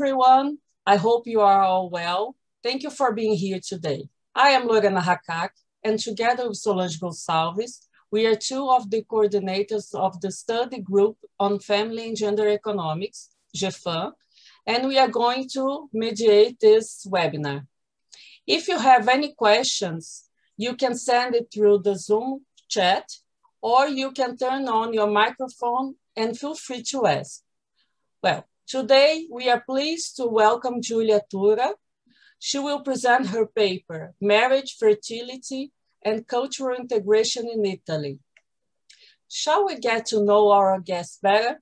Everyone. I hope you are all well. Thank you for being here today. I am Lorena Hakak, and together with Solange Gonçalves, we are two of the coordinators of the study group on family and gender economics, GEFAM, and we are going to mediate this webinar. If you have any questions, you can send it through the Zoom chat, or you can turn on your microphone and feel free to ask. Well, today we are pleased to welcome Giulia Tura. She will present her paper, Marriage, Fertility, and Cultural Integration in Italy. Shall we get to know our guest better?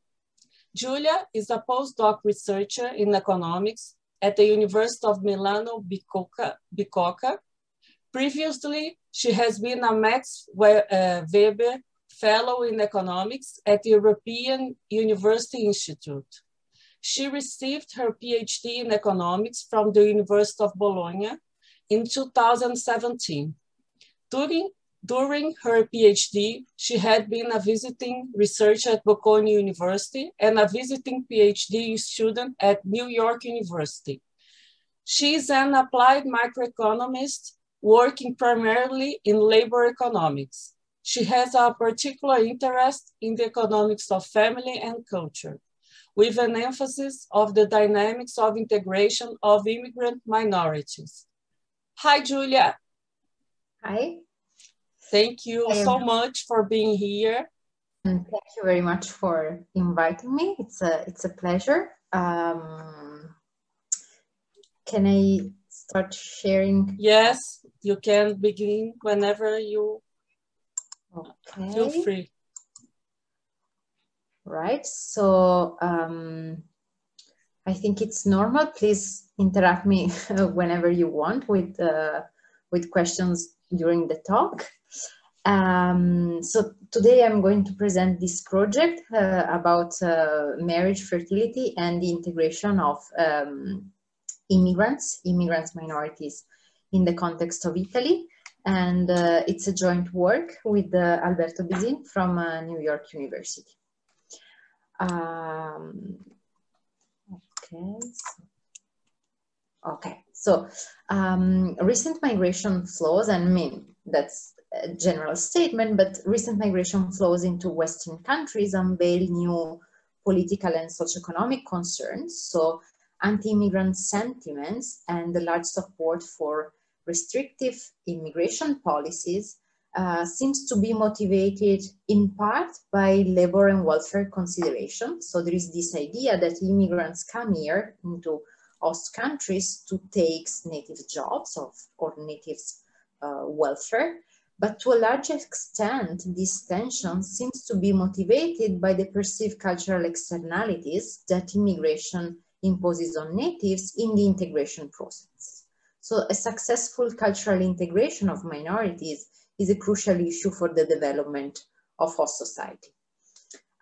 Giulia is a postdoc researcher in economics at the University of Milano Bicocca. Bicocca. Previously, she has been a Max uh, Weber Fellow in Economics at the European University Institute. She received her PhD in economics from the University of Bologna in 2017. During, during her PhD, she had been a visiting researcher at Bocconi University and a visiting PhD student at New York University. She is an applied microeconomist working primarily in labor economics. She has a particular interest in the economics of family and culture, with an emphasis of the dynamics of integration of immigrant minorities. Hi, Giulia. Hi. Thank you so much for being here. Thank you very much for inviting me. It's a, it's a pleasure. Um, can I start sharing? Yes, you can begin whenever you Okay. Feel free. Right. So um, I think it's normal. Please interrupt me whenever you want with uh, with questions during the talk. Um, so today I'm going to present this project uh, about uh, marriage, fertility, and the integration of um, immigrants, immigrants, minorities in the context of Italy and uh, it's a joint work with uh, Alberto Bisin from uh, New York University. Um, okay. So, okay. So um, recent migration flows, and I mean that's a general statement, but recent migration flows into Western countries unveil new political and socioeconomic concerns. So anti-immigrant sentiments and the large support for restrictive immigration policies uh, seems to be motivated in part by labor and welfare considerations. So there is this idea that immigrants come here into host countries to take native jobs of, or native uh, welfare. But to a large extent, this tension seems to be motivated by the perceived cultural externalities that immigration imposes on natives in the integration process. So a successful cultural integration of minorities is a crucial issue for the development of host society.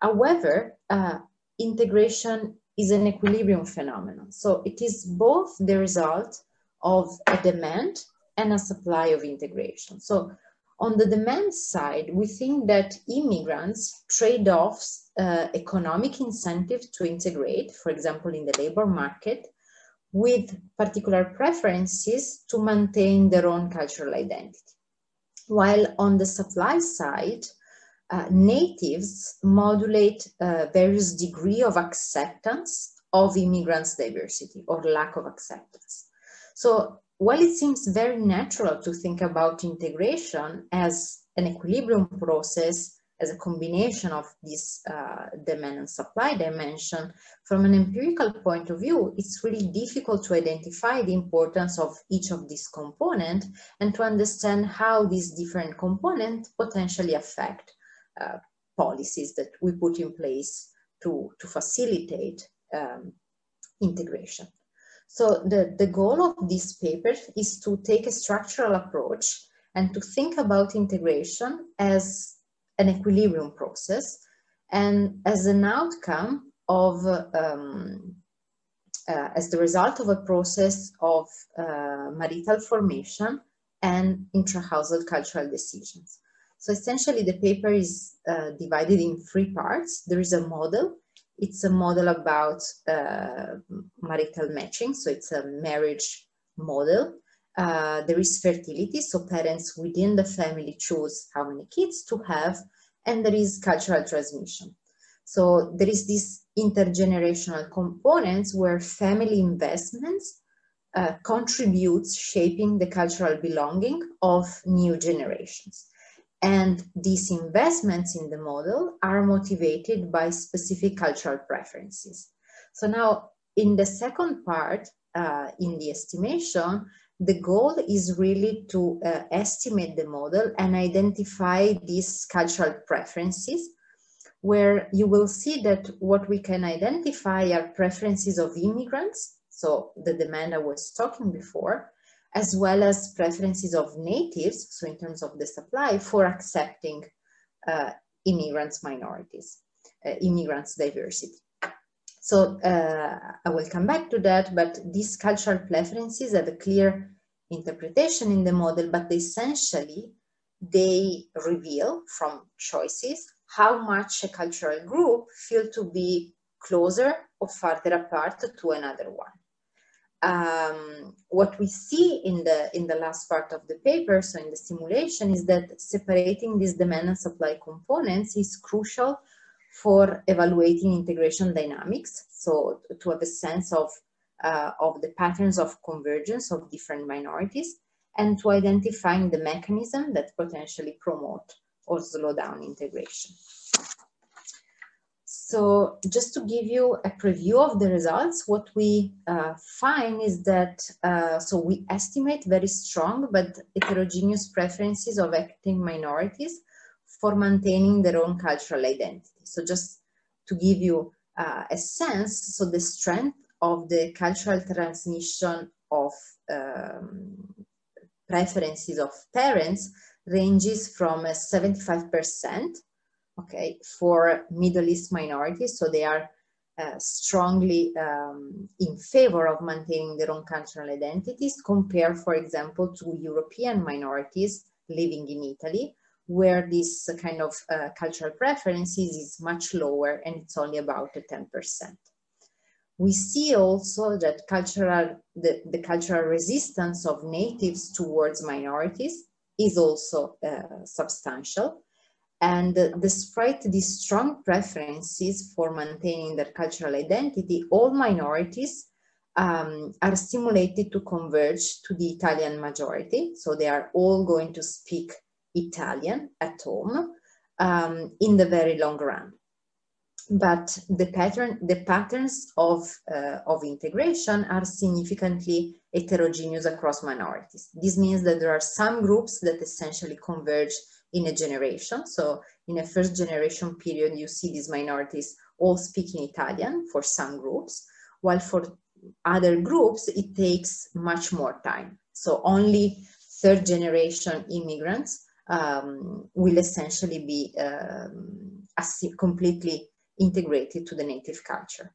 However, uh, integration is an equilibrium phenomenon. So it is both the result of a demand and a supply of integration. So on the demand side, we think that immigrants trade off uh, economic incentive to integrate, for example, in the labor market, with particular preferences to maintain their own cultural identity. While on the supply side, uh, natives modulate uh, various degree of acceptance of immigrants' diversity or lack of acceptance. So while it seems very natural to think about integration as an equilibrium process as a combination of this uh, demand and supply dimension, from an empirical point of view, it's really difficult to identify the importance of each of these components and to understand how these different components potentially affect uh, policies that we put in place to, to facilitate um, integration. So the, the goal of this paper is to take a structural approach and to think about integration as an equilibrium process and as an outcome of um, uh, as the result of a process of uh, marital formation and intra-household cultural decisions. So essentially the paper is uh, divided in three parts. There is a model. It's a model about uh, marital matching, so it's a marriage model. Uh, there is fertility, so parents within the family choose how many kids to have, and there is cultural transmission. So there is this intergenerational components where family investments uh, contributes shaping the cultural belonging of new generations. And these investments in the model are motivated by specific cultural preferences. So now in the second part, uh, in the estimation, the goal is really to uh, estimate the model and identify these cultural preferences where you will see that what we can identify are preferences of immigrants, so the demand I was talking before, as well as preferences of natives, so in terms of the supply, for accepting uh, immigrants minorities, uh, immigrants diversity. So uh, I will come back to that, but these cultural preferences have a clear interpretation in the model, but essentially they reveal from choices how much a cultural group feel to be closer or farther apart to another one. Um, what we see in the in the last part of the paper, so in the simulation, is that separating these demand and supply components is crucial for evaluating integration dynamics. So to have a sense of uh, of the patterns of convergence of different minorities and to identifying the mechanism that potentially promote or slow down integration. So just to give you a preview of the results, what we uh, find is that, uh, so we estimate very strong but heterogeneous preferences of acting minorities for maintaining their own cultural identity. So just to give you uh, a sense, so the strength of the cultural transmission of um, preferences of parents ranges from 75% okay, for Middle East minorities. So they are uh, strongly um, in favor of maintaining their own cultural identities compared, for example, to European minorities living in Italy, where this kind of uh, cultural preferences is much lower and it's only about 10%. We see also that cultural, the, the cultural resistance of natives towards minorities is also uh, substantial. And despite these strong preferences for maintaining their cultural identity, all minorities um, are stimulated to converge to the Italian majority. So they are all going to speak Italian at home um, in the very long run. But the pattern, the patterns of, uh, of integration are significantly heterogeneous across minorities. This means that there are some groups that essentially converge in a generation. So in a first generation period, you see these minorities all speaking Italian for some groups, while for other groups, it takes much more time. So only third generation immigrants um, will essentially be um, completely integrated to the native culture.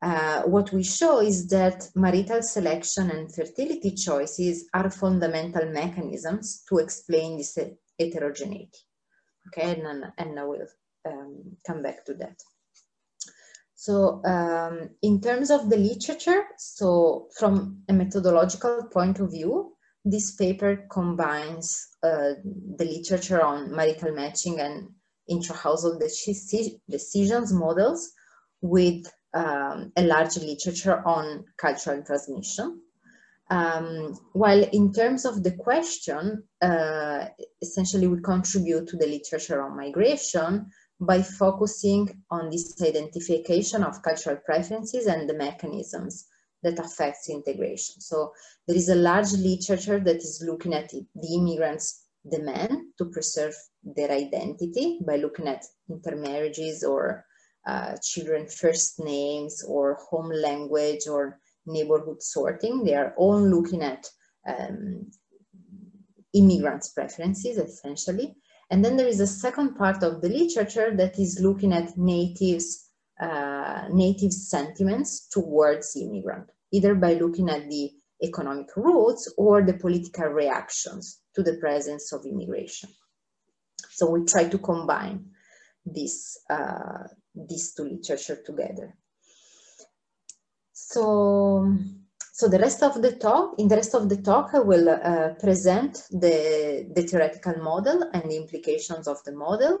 Uh, what we show is that marital selection and fertility choices are fundamental mechanisms to explain this heterogeneity. Okay, and, and I will um, come back to that. So um, in terms of the literature, so from a methodological point of view, this paper combines uh, the literature on marital matching and intra-household decisions models with um, a large literature on cultural transmission. Um, while in terms of the question, uh, essentially we contribute to the literature on migration by focusing on this identification of cultural preferences and the mechanisms that affects integration. So there is a large literature that is looking at the immigrants' demand to preserve their identity by looking at intermarriages or uh, children first names or home language or neighborhood sorting. They are all looking at um, immigrants' preferences, essentially. And then there is a second part of the literature that is looking at natives, uh, native sentiments towards immigrant, either by looking at the economic roots or the political reactions to the presence of immigration. So we try to combine this, uh, these two literature together. so, so the rest of the talk, in the rest of the talk, I will uh, present the, the theoretical model and the implications of the model.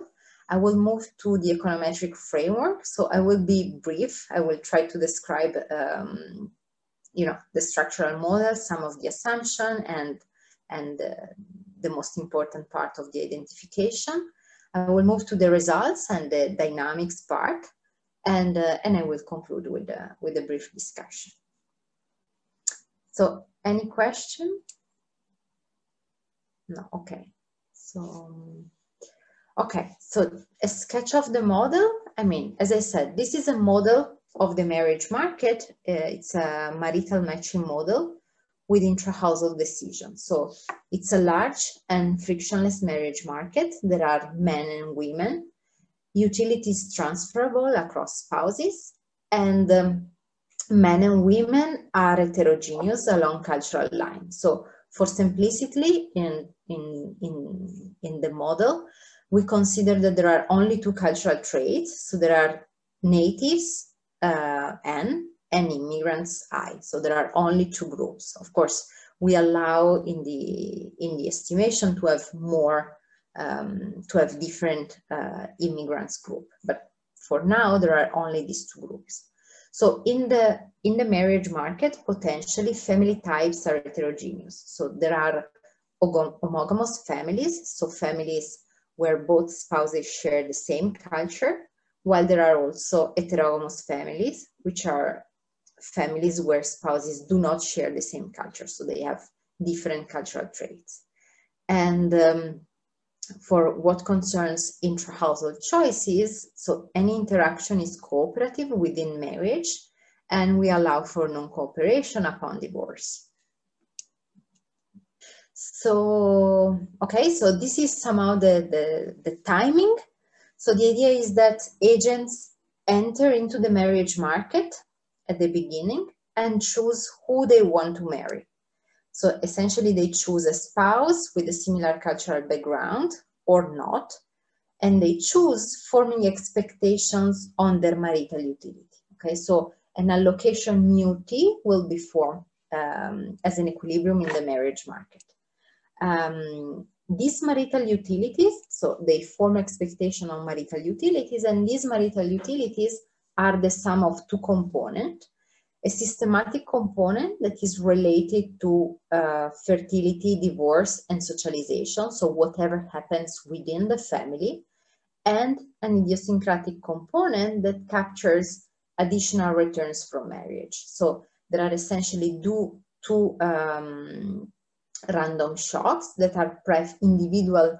I will move to the econometric framework. So I will be brief. I will try to describe, um, you know, the structural model, some of the assumption and, and uh, the most important part of the identification. I will move to the results and the dynamics part and, uh, and I will conclude with, uh, with a brief discussion. So any question? No, okay. So, okay, so a sketch of the model. I mean, as I said, this is a model of the marriage market. Uh, it's a marital matching model with intra-household decisions. So it's a large and frictionless marriage market. There are men and women utilities transferable across spouses, and um, men and women are heterogeneous along cultural lines. So for simplicity in, in, in, in the model, we consider that there are only two cultural traits. So there are natives, uh, N, and immigrants, I. So there are only two groups. Of course, we allow in the, in the estimation to have more um, to have different uh, immigrants group. But for now, there are only these two groups. So in the, in the marriage market, potentially family types are heterogeneous. So there are homogamous families, so families where both spouses share the same culture, while there are also heterogamous families, which are families where spouses do not share the same culture, so they have different cultural traits. And um, for what concerns intra-household choices, so any interaction is cooperative within marriage and we allow for non-cooperation upon divorce. So, okay, so this is somehow the, the, the timing. So the idea is that agents enter into the marriage market at the beginning and choose who they want to marry. So essentially they choose a spouse with a similar cultural background or not, and they choose forming expectations on their marital utility. Okay, so an allocation mu t will be formed um, as an equilibrium in the marriage market. Um, these marital utilities, so they form expectation on marital utilities, and these marital utilities are the sum of two components a systematic component that is related to uh, fertility, divorce, and socialization, so whatever happens within the family, and an idiosyncratic component that captures additional returns from marriage. So there are essentially two, two um, random shocks that are pref individual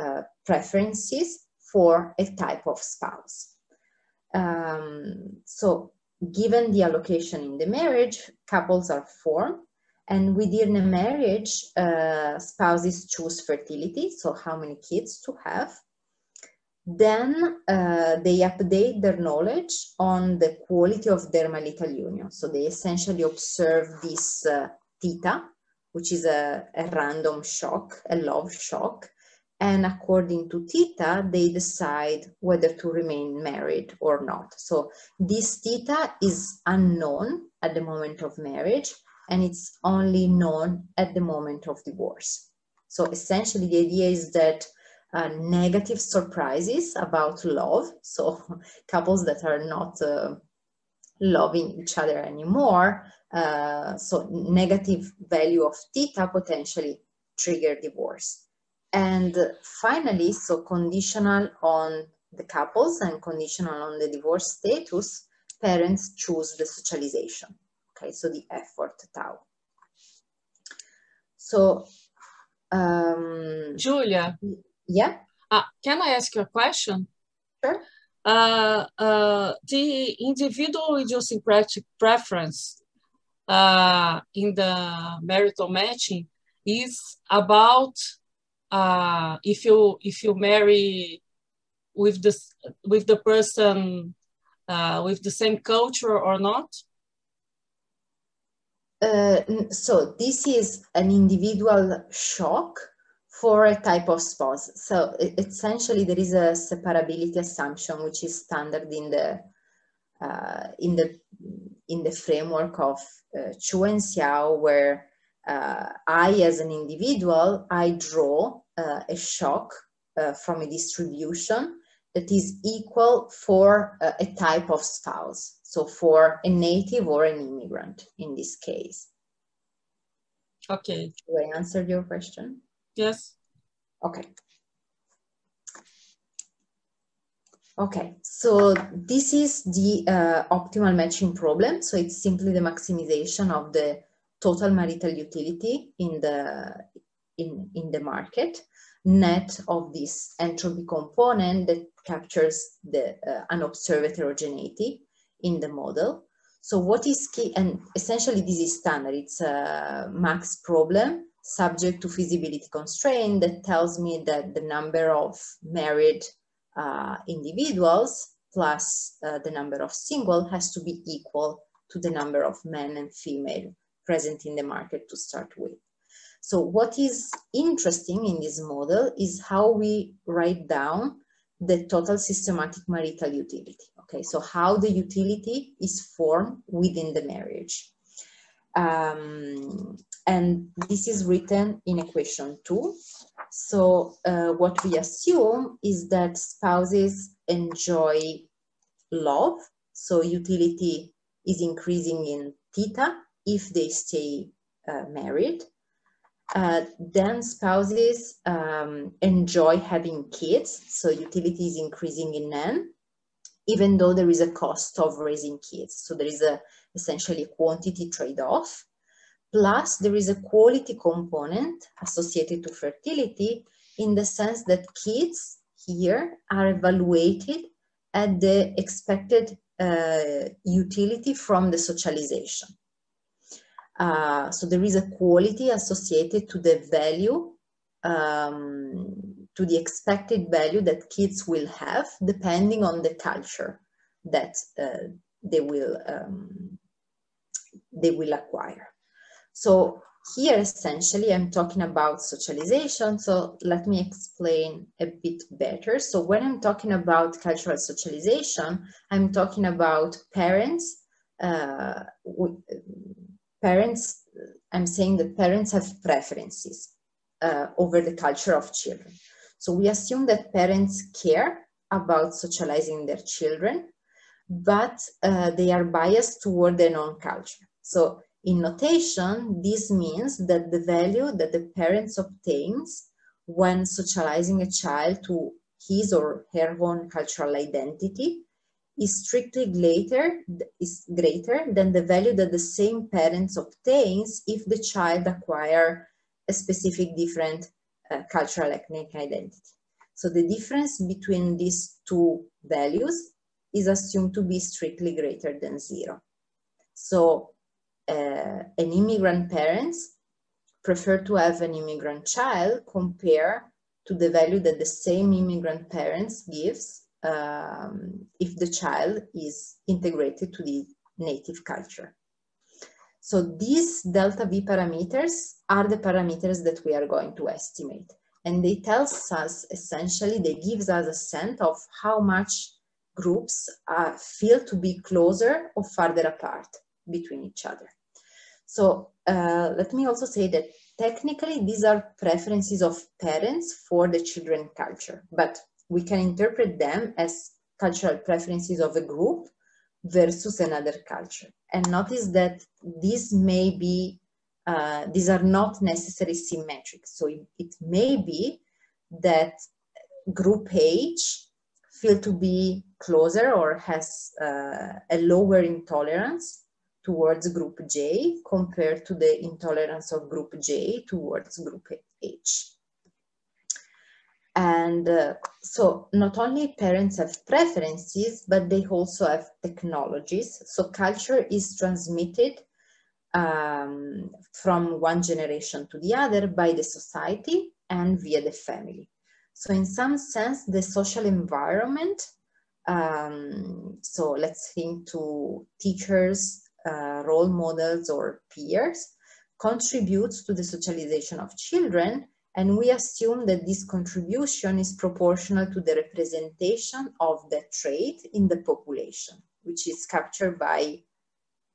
uh, preferences for a type of spouse. Um, so given the allocation in the marriage, couples are formed. And within a marriage, uh, spouses choose fertility, so how many kids to have. Then uh, they update their knowledge on the quality of their marital union. So they essentially observe this uh, theta, which is a, a random shock, a love shock, and according to theta, they decide whether to remain married or not. So this theta is unknown at the moment of marriage, and it's only known at the moment of divorce. So essentially, the idea is that uh, negative surprises about love, so couples that are not uh, loving each other anymore, uh, so negative value of theta potentially trigger divorce. And finally, so conditional on the couples and conditional on the divorce status, parents choose the socialization. Okay, so the effort tau. So, um, Giulia. Yeah. Uh, can I ask you a question? Sure. Uh, uh, the individual idiosyncratic preference uh, in the marital matching is about uh, if you if you marry with this with the person uh, with the same culture or not? Uh, so this is an individual shock for a type of spouse. So essentially there is a separability assumption which is standard in the uh, in the in the framework of uh, Choo and Siow, where uh, I, as an individual, I draw uh, a shock uh, from a distribution that is equal for uh, a type of spouse. So for a native or an immigrant in this case. Okay. Do I answer your question? Yes. Okay. Okay, so this is the uh, optimal matching problem. So it's simply the maximization of the total marital utility in the, in, in the market, net of this entropy component that captures the uh, unobserved heterogeneity in the model. So what is key, and essentially this is standard, it's a max problem subject to feasibility constraint that tells me that the number of married uh, individuals plus uh, the number of single has to be equal to the number of men and female present in the market to start with. So what is interesting in this model is how we write down the total systematic marital utility. Okay, so how the utility is formed within the marriage. Um, and this is written in equation two. So uh, what we assume is that spouses enjoy love. So utility is increasing in theta if they stay uh, married. Uh, then spouses um, enjoy having kids. So utility is increasing in N, even though there is a cost of raising kids. So there is a essentially a quantity trade-off. Plus, there is a quality component associated to fertility in the sense that kids here are evaluated at the expected uh, utility from the socialization. Uh, so there is a quality associated to the value, um, to the expected value that kids will have depending on the culture that uh, they will um, they will acquire. So here essentially I'm talking about socialization. So let me explain a bit better. So when I'm talking about cultural socialization, I'm talking about parents. Uh, parents, I'm saying that parents have preferences uh, over the culture of children. So we assume that parents care about socializing their children, but uh, they are biased toward their own culture. So in notation, this means that the value that the parents obtains when socializing a child to his or her own cultural identity is strictly greater, is greater than the value that the same parents obtains if the child acquire a specific different uh, cultural ethnic identity. So the difference between these two values is assumed to be strictly greater than zero. So uh, an immigrant parents prefer to have an immigrant child compared to the value that the same immigrant parents gives um, if the child is integrated to the native culture. So these delta V parameters are the parameters that we are going to estimate. And they tell us essentially, they gives us a sense of how much groups uh, feel to be closer or farther apart between each other. So uh, let me also say that technically these are preferences of parents for the children culture, but we can interpret them as cultural preferences of a group versus another culture. And notice that these may be, uh, these are not necessarily symmetric. So it, it may be that group H feel to be closer or has uh, a lower intolerance towards group J compared to the intolerance of group J towards group H. And uh, so not only parents have preferences, but they also have technologies. So culture is transmitted um, from one generation to the other by the society and via the family. So in some sense, the social environment, um, so let's think to teachers, uh, role models or peers contributes to the socialization of children and we assume that this contribution is proportional to the representation of that trait in the population, which is captured by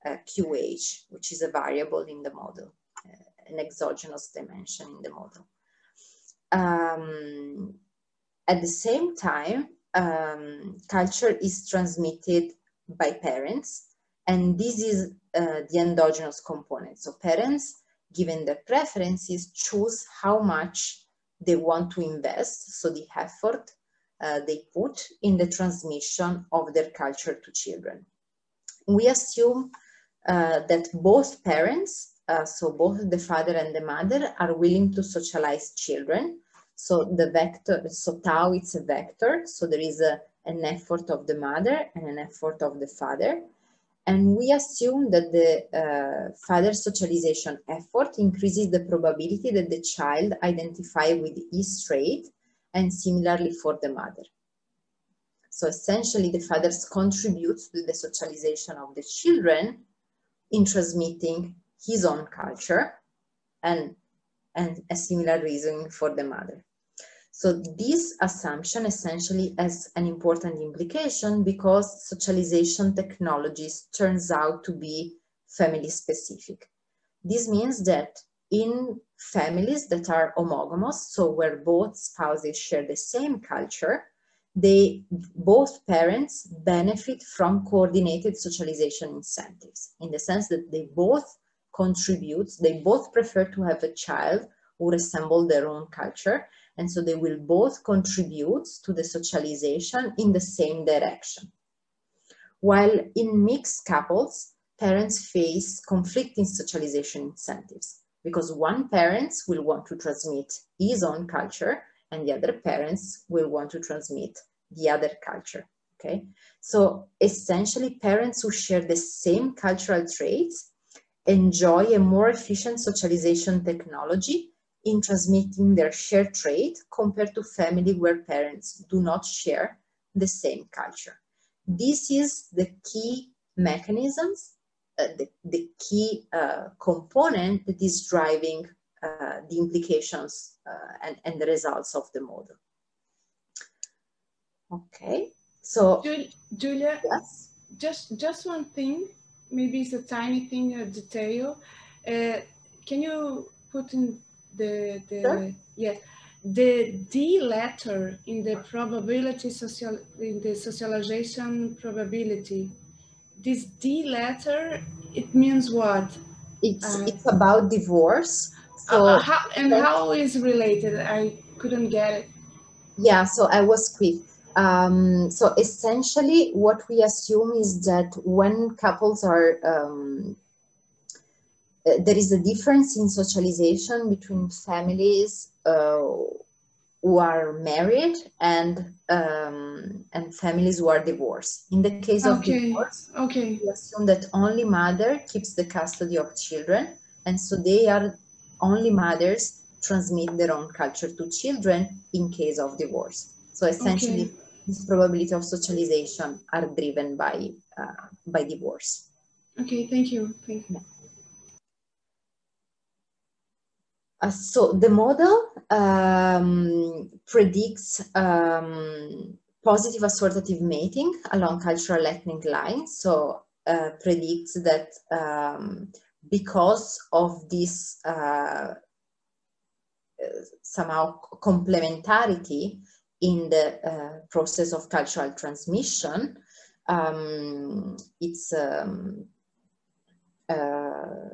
uh, QH, which is a variable in the model, uh, an exogenous dimension in the model. Um, at the same time, um, culture is transmitted by parents, and this is uh, the endogenous component. So parents, given their preferences, choose how much they want to invest, so the effort uh, they put in the transmission of their culture to children. We assume uh, that both parents, uh, so both the father and the mother, are willing to socialize children. So the vector, so tau, it's a vector. So there is a, an effort of the mother and an effort of the father. And we assume that the uh, father socialization effort increases the probability that the child identify with his trait and similarly for the mother. So essentially the fathers contribute to the socialization of the children in transmitting his own culture and, and a similar reason for the mother. So this assumption essentially has an important implication because socialization technologies turns out to be family specific. This means that in families that are homogamous, so where both spouses share the same culture, they both parents benefit from coordinated socialization incentives in the sense that they both contribute, they both prefer to have a child who resemble their own culture and so they will both contribute to the socialization in the same direction. While in mixed couples, parents face conflicting socialization incentives because one parent will want to transmit his own culture and the other parents will want to transmit the other culture, okay? So essentially parents who share the same cultural traits enjoy a more efficient socialization technology in transmitting their shared trait compared to family where parents do not share the same culture. This is the key mechanisms, uh, the, the, key uh, component that is driving uh, the implications uh, and, and the results of the model. Okay, so Giulia, yes? just just one thing, maybe it's a tiny thing, a detail. Uh, can you put in the, the sure. yes the D letter in the probability social in the socialization probability. This D letter it means what? It's uh, it's about divorce. So uh, how, and how is related? I couldn't get it. Yeah, so I was quick. Um, so essentially, what we assume is that when couples are um, uh, there is a difference in socialization between families uh, who are married and um, and families who are divorced. In the case of okay. divorce, okay. we assume that only mother keeps the custody of children, and so they are only mothers transmit their own culture to children in case of divorce. So essentially, okay. this probability of socialization are driven by uh, by divorce. Okay, thank you. Thank you. Uh, so the model um, predicts um, positive assortative mating along cultural ethnic lines. So uh, predicts that um, because of this uh, somehow complementarity in the uh, process of cultural transmission, um, it's um, uh,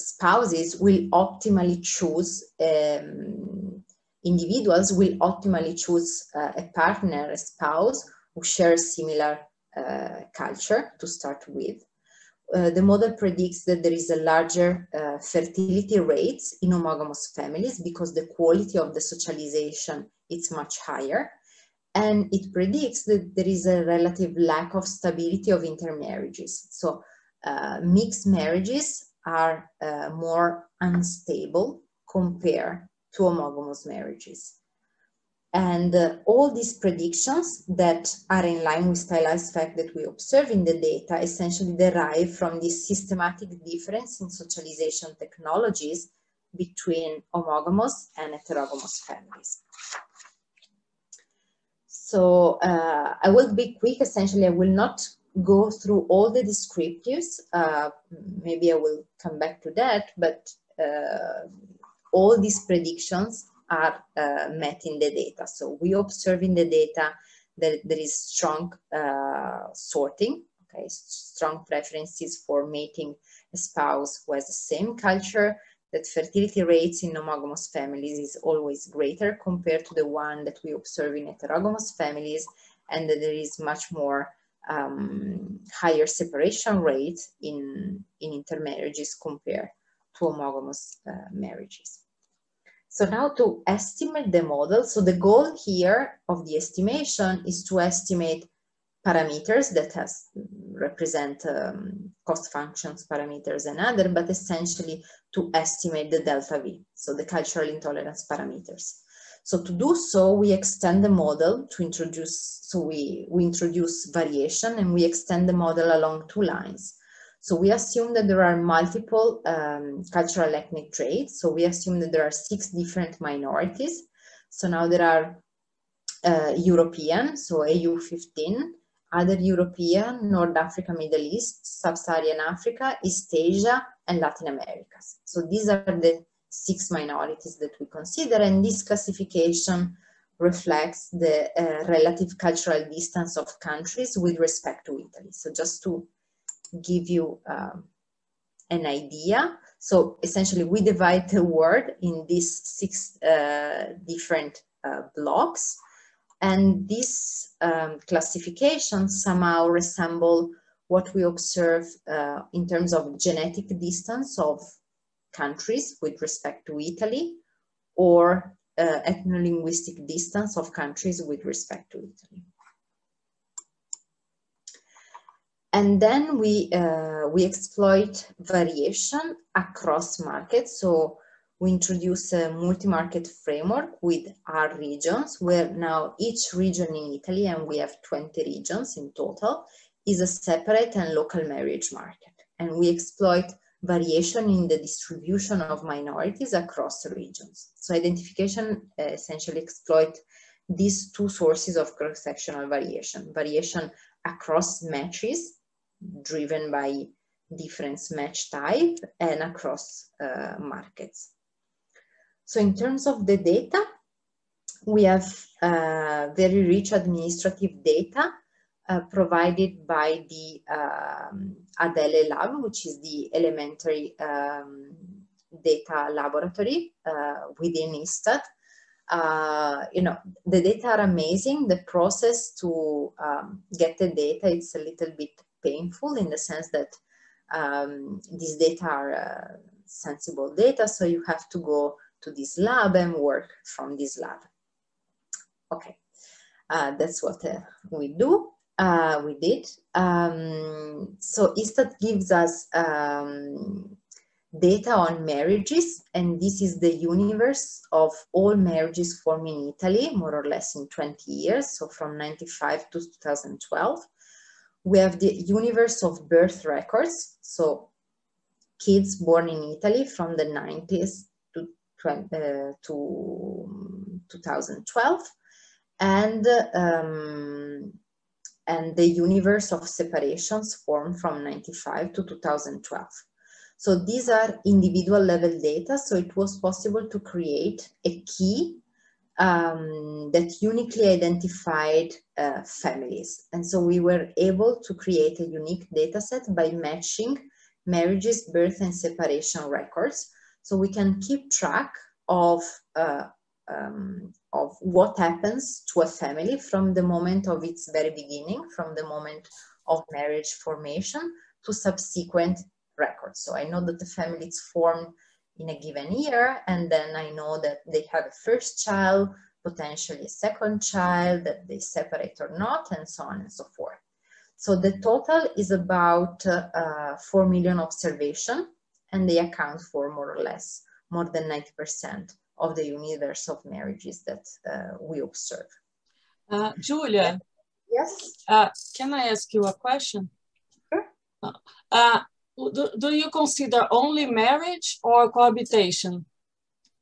spouses will optimally choose, um, individuals will optimally choose uh, a partner, a spouse who shares similar uh, culture to start with. Uh, the model predicts that there is a larger uh, fertility rates in homogamous families because the quality of the socialization is much higher. And it predicts that there is a relative lack of stability of intermarriages. So uh, mixed marriages are uh, more unstable compared to homogamous marriages. And uh, all these predictions that are in line with stylized fact that we observe in the data essentially derive from this systematic difference in socialization technologies between homogamous and heterogamous families. So uh, I will be quick. Essentially, I will not go through all the descriptives. Uh, maybe I will come back to that, but uh, all these predictions are uh, met in the data. So we observe in the data that there is strong uh, sorting, okay, strong preferences for mating a spouse who has the same culture, that fertility rates in homogamous families is always greater compared to the one that we observe in heterogamous families, and that there is much more um, higher separation rate in, in intermarriages compared to homogamous uh, marriages. So now to estimate the model, so the goal here of the estimation is to estimate parameters that has represent um, cost functions parameters and other, but essentially to estimate the delta V, so the cultural intolerance parameters. So to do so, we extend the model to introduce, so we, we introduce variation and we extend the model along two lines. So we assume that there are multiple um, cultural ethnic traits. So we assume that there are six different minorities. So now there are uh, European, so EU15, other European, North Africa, Middle East, Sub-Saharan Africa, East Asia, and Latin America. So these are the six minorities that we consider, and this classification reflects the uh, relative cultural distance of countries with respect to Italy. So just to give you um, an idea. So essentially we divide the world in these six uh, different uh, blocks and this um, classification somehow resemble what we observe uh, in terms of genetic distance of countries with respect to Italy or uh, ethno-linguistic distance of countries with respect to Italy. And then we, uh, we exploit variation across markets. So we introduce a multi-market framework with our regions, where now each region in Italy, and we have 20 regions in total, is a separate and local marriage market. And we exploit variation in the distribution of minorities across regions. So identification uh, essentially exploit these two sources of cross-sectional variation, variation across matches driven by different match type and across uh, markets. So in terms of the data, we have uh, very rich administrative data uh, provided by the um, ADELE lab, which is the elementary um, data laboratory uh, within ISTAT. Uh, you know, the data are amazing. The process to um, get the data, it's a little bit painful in the sense that um, these data are uh, sensible data, so you have to go to this lab and work from this lab. Okay, uh, that's what we do. Uh, we did. Um, so ISTAT gives us um, data on marriages, and this is the universe of all marriages formed in Italy, more or less in 20 years, so from 95 to 2012 we have the universe of birth records. So kids born in Italy from the 90s to, uh, to 2012 and um, and the universe of separations formed from 95 to 2012. So these are individual level data, so it was possible to create a key um, that uniquely identified uh, families. And so we were able to create a unique data set by matching marriages, birth, and separation records. So we can keep track of, uh, um, of what happens to a family from the moment of its very beginning, from the moment of marriage formation to subsequent records. So I know that the family is formed in a given year. And then I know that they have a first child, potentially a second child, that they separate or not, and so on and so forth. So the total is about uh, 4 million observation, and they account for more or less more than 90% of the universe of marriages that uh, we observe. Uh, Giulia. Yes. Uh, can I ask you a question? Sure. Uh, do, do you consider only marriage or cohabitation?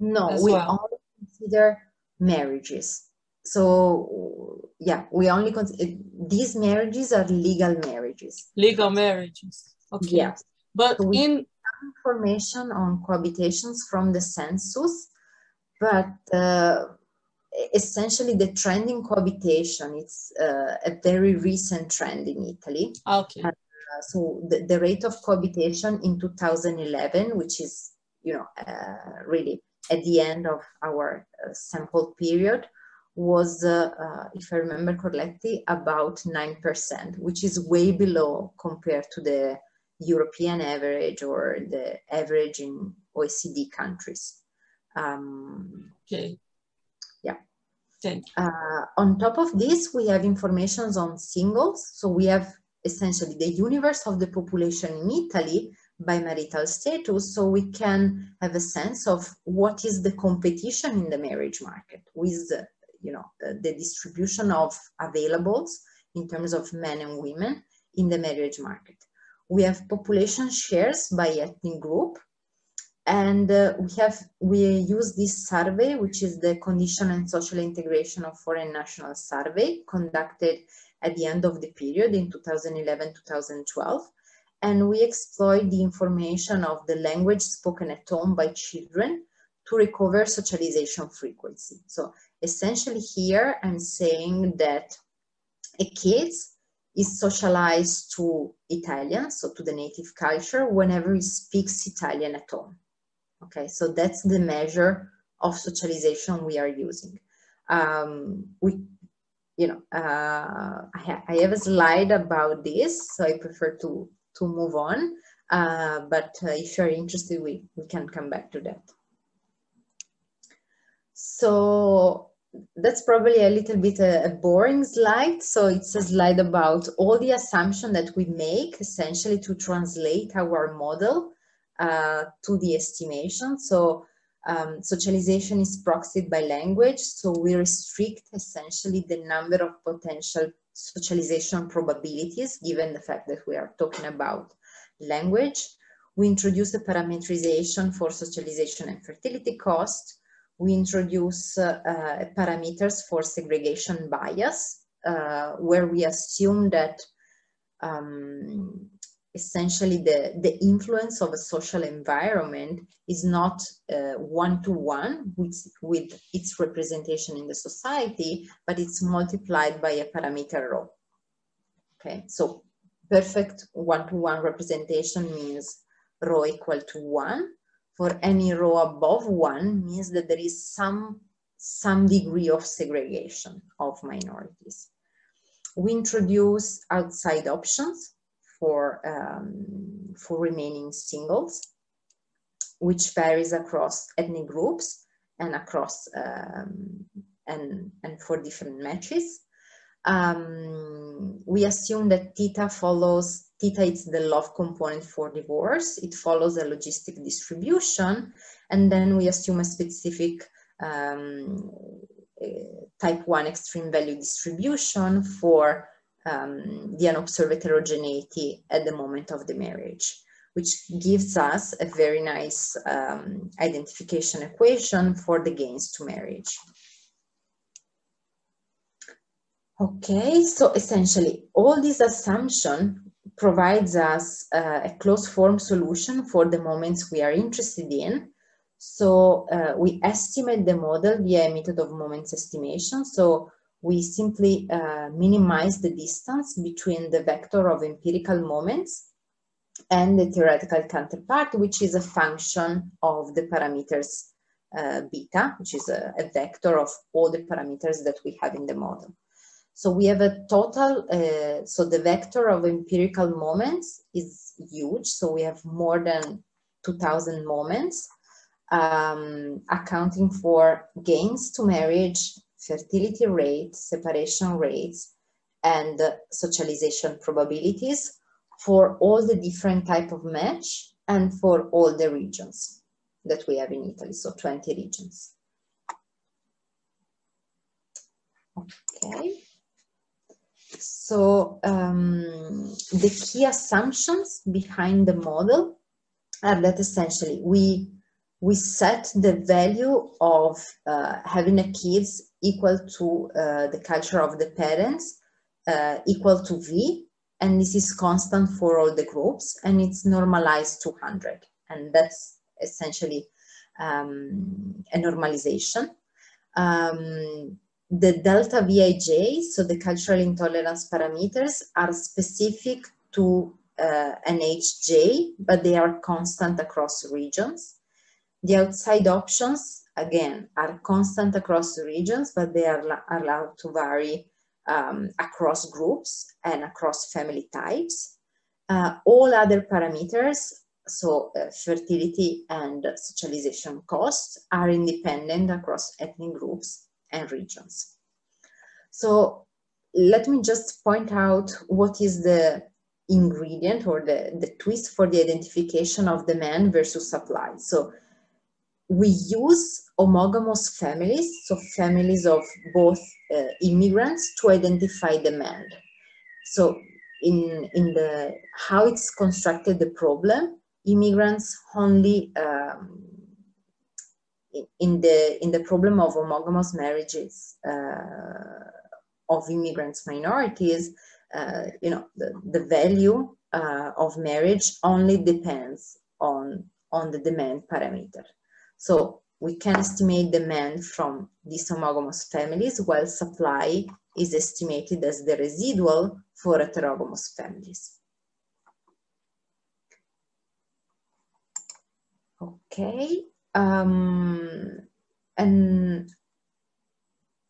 No, we well? only consider marriages. So yeah, we only consider these marriages are legal marriages. Legal marriages. Okay. Yes. But So we- in information on cohabitations from the census, but uh, essentially the trend in cohabitation, it's uh, a very recent trend in Italy. okay. Uh, so the, the rate of cohabitation in 2011, which is, you know, uh, really at the end of our uh, sample period, was, uh, uh, if I remember correctly, about 9%, which is way below compared to the European average or the average in OECD countries. Um, Okay. Yeah. Thank uh, on top of this, we have informations on singles. So we have essentially the universe of the population in Italy by marital status. So we can have a sense of what is the competition in the marriage market with, uh, you know, the, the distribution of availables in terms of men and women in the marriage market. We have population shares by ethnic group and uh, we have we use this survey which is the condition and social integration of foreign national survey conducted at the end of the period in 2011-2012 and we exploit the information of the language spoken at home by children to recover socialization frequency. So essentially here i'm saying that a kid is socialized to italian so to the native culture whenever he speaks italian at home Okay, so that's the measure of socialization we are using. Um, we, you know, uh, I, ha I, have a slide about this, so I prefer to, to move on. Uh, but uh, if you're interested, we, we can come back to that. So that's probably a little bit a, a boring slide. So it's a slide about all the assumption that we make essentially to translate our model uh, to the estimation. So um, socialization is proxied by language. So we restrict essentially the number of potential socialization probabilities given the fact that we are talking about language. We introduce a parameterization for socialization and fertility cost. We introduce uh, uh, parameters for segregation bias, uh, where we assume that um, essentially the, the influence of a social environment is not one-to-one uh, with, with its representation in the society, but it's multiplied by a parameter rho. Okay, so perfect one-to-one -one representation means rho equal to one. For any rho above one means that there is some, some degree of segregation of minorities. We introduce outside options for, um, for remaining singles, which varies across ethnic groups and across um, and, and for different matches. Um, we assume that theta follows, theta is the love component for divorce. It follows a logistic distribution. And then we assume a specific um, type one extreme value distribution for um, the unobserved heterogeneity at the moment of the marriage, which gives us a very nice um, identification equation for the gains to marriage. Okay, so essentially all this assumption provides us uh, a closed form solution for the moments we are interested in. So uh, we estimate the model via a method of moments estimation. So we simply uh, minimize the distance between the vector of empirical moments and the theoretical counterpart, which is a function of the parameters uh, beta, which is a, a, vector of all the parameters that we have in the model. So we have a total, uh, so the vector of empirical moments is huge. So we have more than 2000 moments, um, accounting for gains to marriage, fertility rates, separation rates, and socialization probabilities for all the different type of match and for all the regions that we have in Italy, so 20 regions. Okay. So um, the key assumptions behind the model are that essentially we we set the value of uh, having a kids equal to uh, the culture of the parents uh, equal to V, and this is constant for all the groups, and it's normalized to 100. And that's essentially um, a normalization. Um, the delta Vij, so the cultural intolerance parameters, are specific to uh, an HJ, but they are constant across regions. The outside options, again, are constant across regions, but they are allowed to vary um, across groups and across family types. Uh, all other parameters, so uh, fertility and socialization costs, are independent across ethnic groups and regions. So let me just point out what is the ingredient or the, the twist for the identification of demand versus supply. So we use homogamous families, so families of both uh, immigrants to identify demand. So in, in the how it's constructed the problem, immigrants only um, in the in the problem of homogamous marriages uh, of immigrants minorities, uh, you know the, the value uh, of marriage only depends on on the demand parameter. So we can estimate demand from these homogamous families while supply is estimated as the residual for heterogamous families. Okay, um, and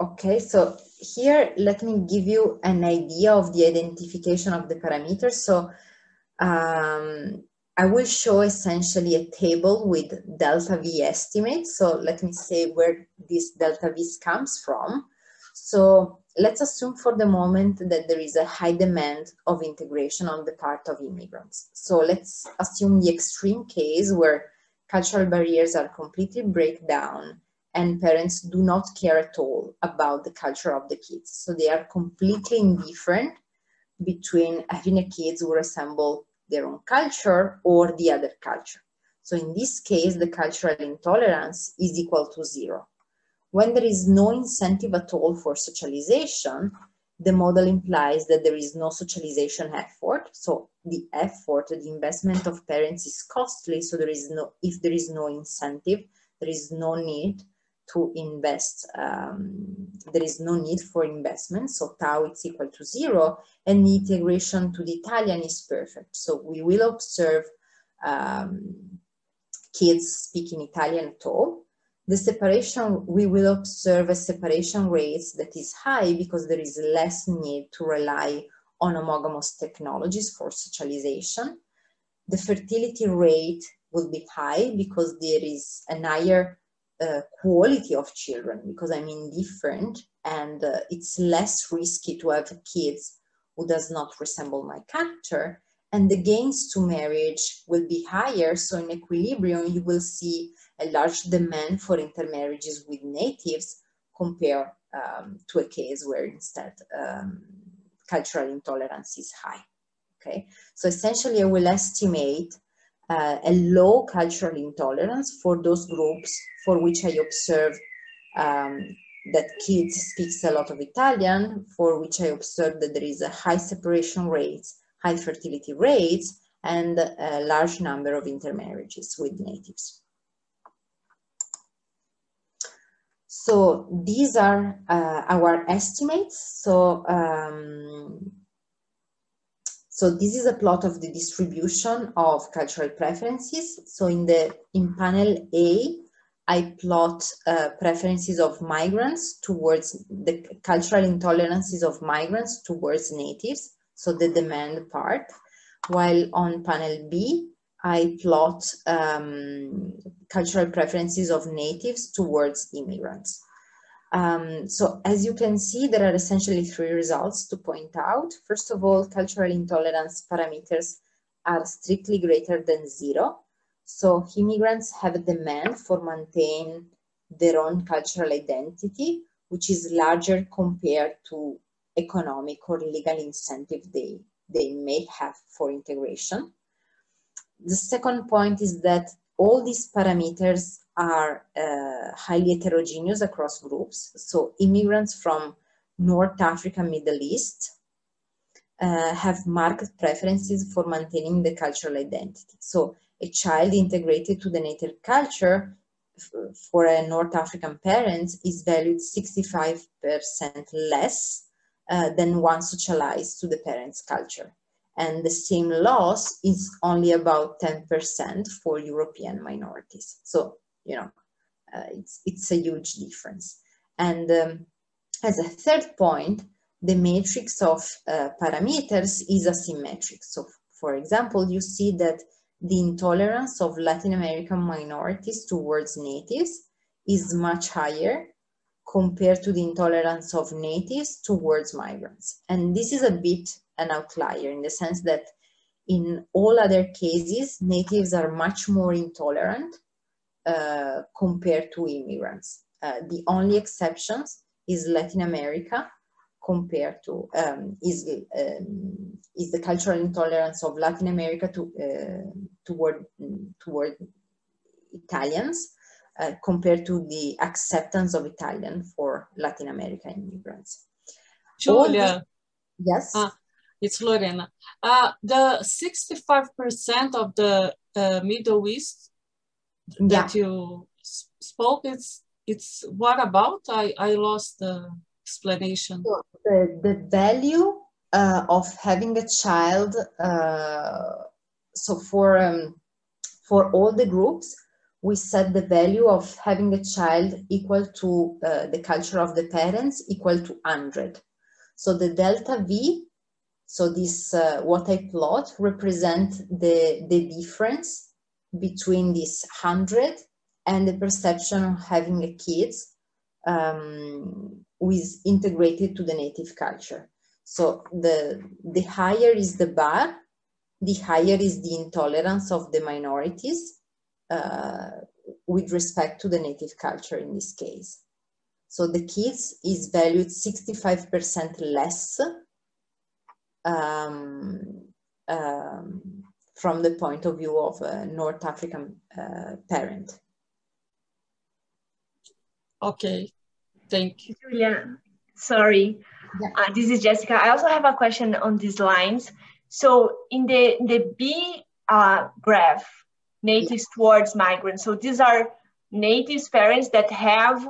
okay, so here let me give you an idea of the identification of the parameters. So um, I will show essentially a table with delta V estimates. So let me say where this delta V comes from. So let's assume for the moment that there is a high demand of integration on the part of immigrants. So let's assume the extreme case where cultural barriers are completely break down and parents do not care at all about the culture of the kids. So they are completely indifferent between having a kids who resemble their own culture or the other culture. So in this case, the cultural intolerance is equal to zero. When there is no incentive at all for socialization, the model implies that there is no socialization effort. So the effort, the investment of parents is costly. So there is no, if there is no incentive, there is no need to invest. Um, there is no need for investment. So tau is equal to zero and the integration to the Italian is perfect. So we will observe um, kids speaking Italian at all. The separation, we will observe a separation rate that is high because there is less need to rely on homogamous technologies for socialization. The fertility rate will be high because there is a higher quality of children because I'm indifferent and uh, it's less risky to have kids who does not resemble my character and the gains to marriage will be higher. So in equilibrium, you will see a large demand for intermarriages with natives compared um, to a case where instead um, cultural intolerance is high. Okay, so essentially I will estimate uh, a low cultural intolerance for those groups for which I observe um, that kids speaks a lot of Italian, for which I observe that there is a high separation rates, high fertility rates, and a large number of intermarriages with natives. So these are uh, our estimates. So um, so this is a plot of the distribution of cultural preferences. So in the in panel A, I plot uh, preferences of migrants towards the cultural intolerances of migrants towards natives, so the demand part. While on panel B, I plot um, cultural preferences of natives towards immigrants. Um, so as you can see, there are essentially three results to point out. First of all, cultural intolerance parameters are strictly greater than zero. So immigrants have a demand for maintain their own cultural identity, which is larger compared to economic or legal incentive they, they may have for integration. The second point is that all these parameters are uh, highly heterogeneous across groups. So immigrants from North Africa, Middle East uh, have marked preferences for maintaining the cultural identity. So a child integrated to the native culture for a North African parent is valued 65% less uh, than one socialized to the parent's culture. And the same loss is only about 10% for European minorities. So, you know, uh, it's, it's a huge difference. And um, as a third point, the matrix of uh, parameters is asymmetric. So, for example, you see that the intolerance of Latin American minorities towards natives is much higher compared to the intolerance of natives towards migrants. And this is a bit an outlier in the sense that in all other cases, natives are much more intolerant uh, compared to immigrants. Uh, the only exceptions is Latin America compared to um, is um, is the cultural intolerance of Latin America to uh, toward toward Italians uh, compared to the acceptance of Italian for Latin American immigrants. Giulia, yes, uh, it's Lorena. Uh, the sixty-five percent of the uh, Middle East that yeah. you spoke, it's it's what about? I I lost the explanation. So the the value uh, of having a child. Uh, so for um, for all the groups, we set the value of having a child equal to uh, the culture of the parents equal to 100. So the delta V, so this uh, what I plot represent the, the difference between this 100 and the perception of having a kids um, with integrated to the native culture. So the, the higher is the bar, the higher is the intolerance of the minorities with respect to the native culture in this case. So the kids is valued 65% less um, um, from the point of view of a North African uh, parent. Okay, thank you. Giulia, sorry. Yeah. Uh, this is Jessica. I also have a question on these lines. So in the, the B uh, graph, natives towards migrants. So these are natives parents that have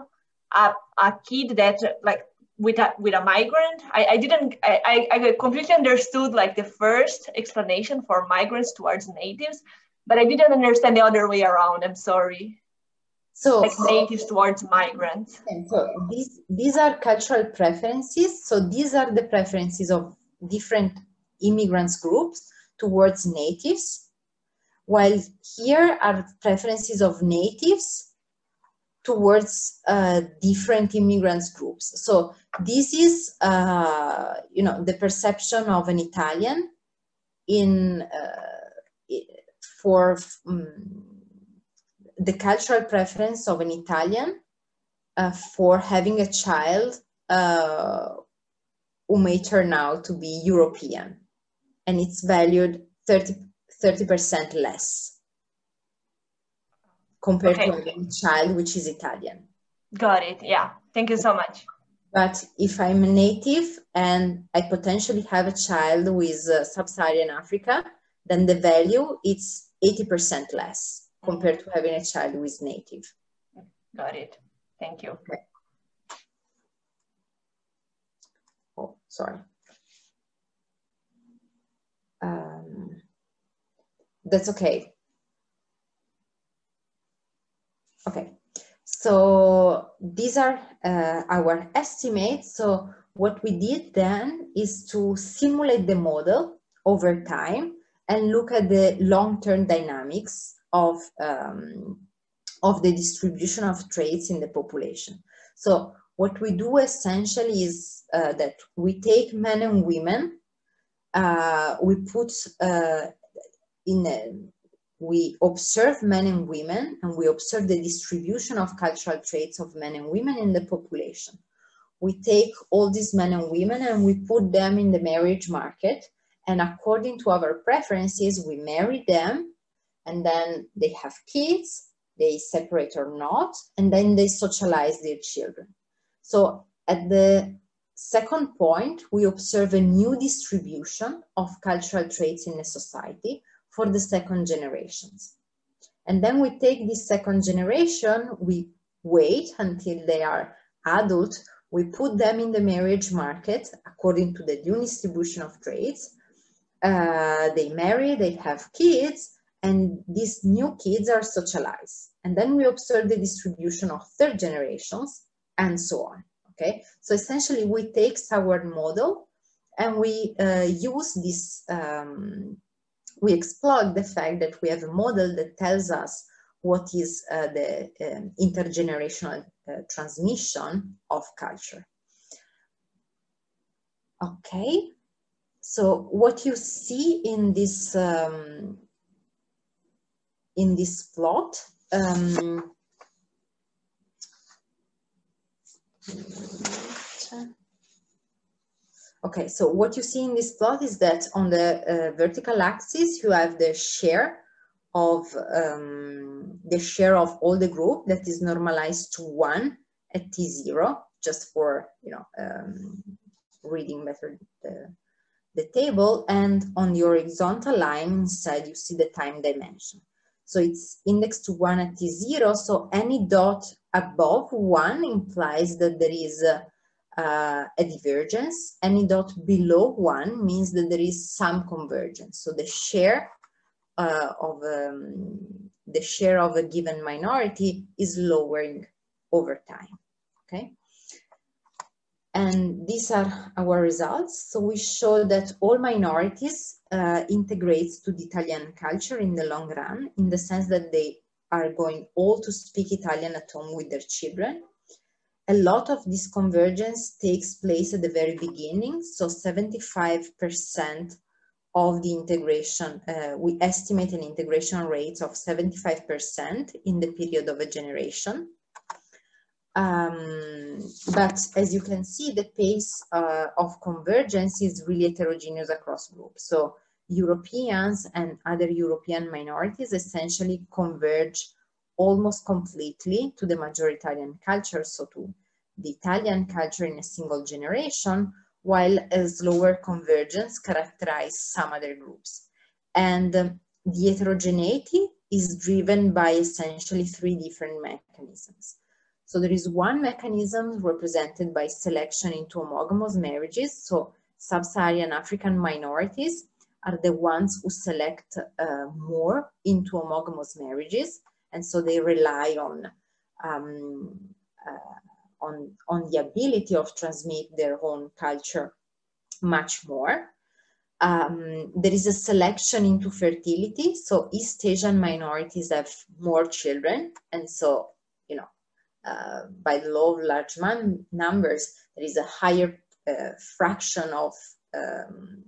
a, a kid that like with a with a migrant. I, I didn't I, I completely understood like the first explanation for migrants towards natives, but I didn't understand the other way around. I'm sorry. So like natives towards migrants. So these these are cultural preferences. So these are the preferences of different immigrants groups towards natives, while here are preferences of natives towards uh, different immigrants groups. So this is, uh, you know, the perception of an Italian in uh, for um, the cultural preference of an Italian uh, for having a child uh, who may turn out to be European and it's valued 30, 30% less compared okay. to a child which is Italian. Got it. Yeah. Thank you so much. But if I'm a native and I potentially have a child with uh, sub-Saharan Africa, then the value is 80% less compared to having a child with native. Got it. Thank you. Okay. Oh, sorry. Um, that's okay. Okay, so these are uh, our estimates. So what we did then is to simulate the model over time and look at the long-term dynamics of, um, of the distribution of traits in the population. So what we do essentially is uh, that we take men and women uh, we put uh, in a, we observe men and women and we observe the distribution of cultural traits of men and women in the population. We take all these men and women and we put them in the marriage market and according to our preferences, we marry them and then they have kids, they separate or not, and then they socialize their children. So at the second point, we observe a new distribution of cultural traits in a society for the second generations. And then we take this second generation, we wait until they are adult, we put them in the marriage market according to the new distribution of traits. Uh, they marry, they have kids, and these new kids are socialized. And then we observe the distribution of third generations and so on, okay? So essentially we take our model and we uh, use this, um, we exploit the fact that we have a model that tells us what is uh, the um, intergenerational uh, transmission of culture. Okay, so what you see in this um, in this plot. Um, okay, so what you see in this plot is that on the uh, vertical axis, you have the share of um, the share of all the group that is normalized to one at t0, just for, you know, um, reading better the, the table. And on the horizontal line, inside, you see the time dimension. So it's indexed to one at t0. So any dot above one implies that there is a, uh, a divergence. Any dot below one means that there is some convergence. So the share uh, of um, the share of a given minority is lowering over time. Okay. And these are our results. So we show that all minorities uh, integrates to the Italian culture in the long run, in the sense that they are going all to speak Italian at home with their children. A lot of this convergence takes place at the very beginning. So 75% of the integration, uh, we estimate an integration rate of 75% in the period of a generation. Um, but as you can see, the pace uh, of convergence is really heterogeneous across groups. So Europeans and other European minorities essentially converge almost completely to the majoritarian culture, so to the Italian culture in a single generation, while a slower convergence characterizes some other groups. And um, the heterogeneity is driven by essentially three different mechanisms. So there is one mechanism represented by selection into homogamous marriages. So sub-Saharan African minorities are the ones who select uh, more into homogamous marriages. And so they rely on, um, uh, on, on the ability of transmit their own culture much more. Um, there is a selection into fertility. So East Asian minorities have more children. And so, you know, uh, by the law of large numbers, there is a higher uh, fraction of um,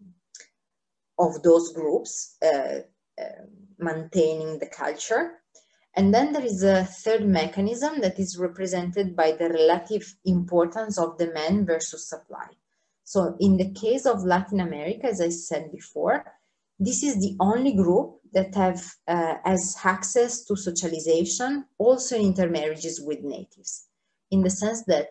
of those groups uh, uh, maintaining the culture. And then there is a third mechanism that is represented by the relative importance of demand versus supply. So in the case of Latin America, as I said before, this is the only group that have uh, has access to socialization, also in intermarriages with natives, in the sense that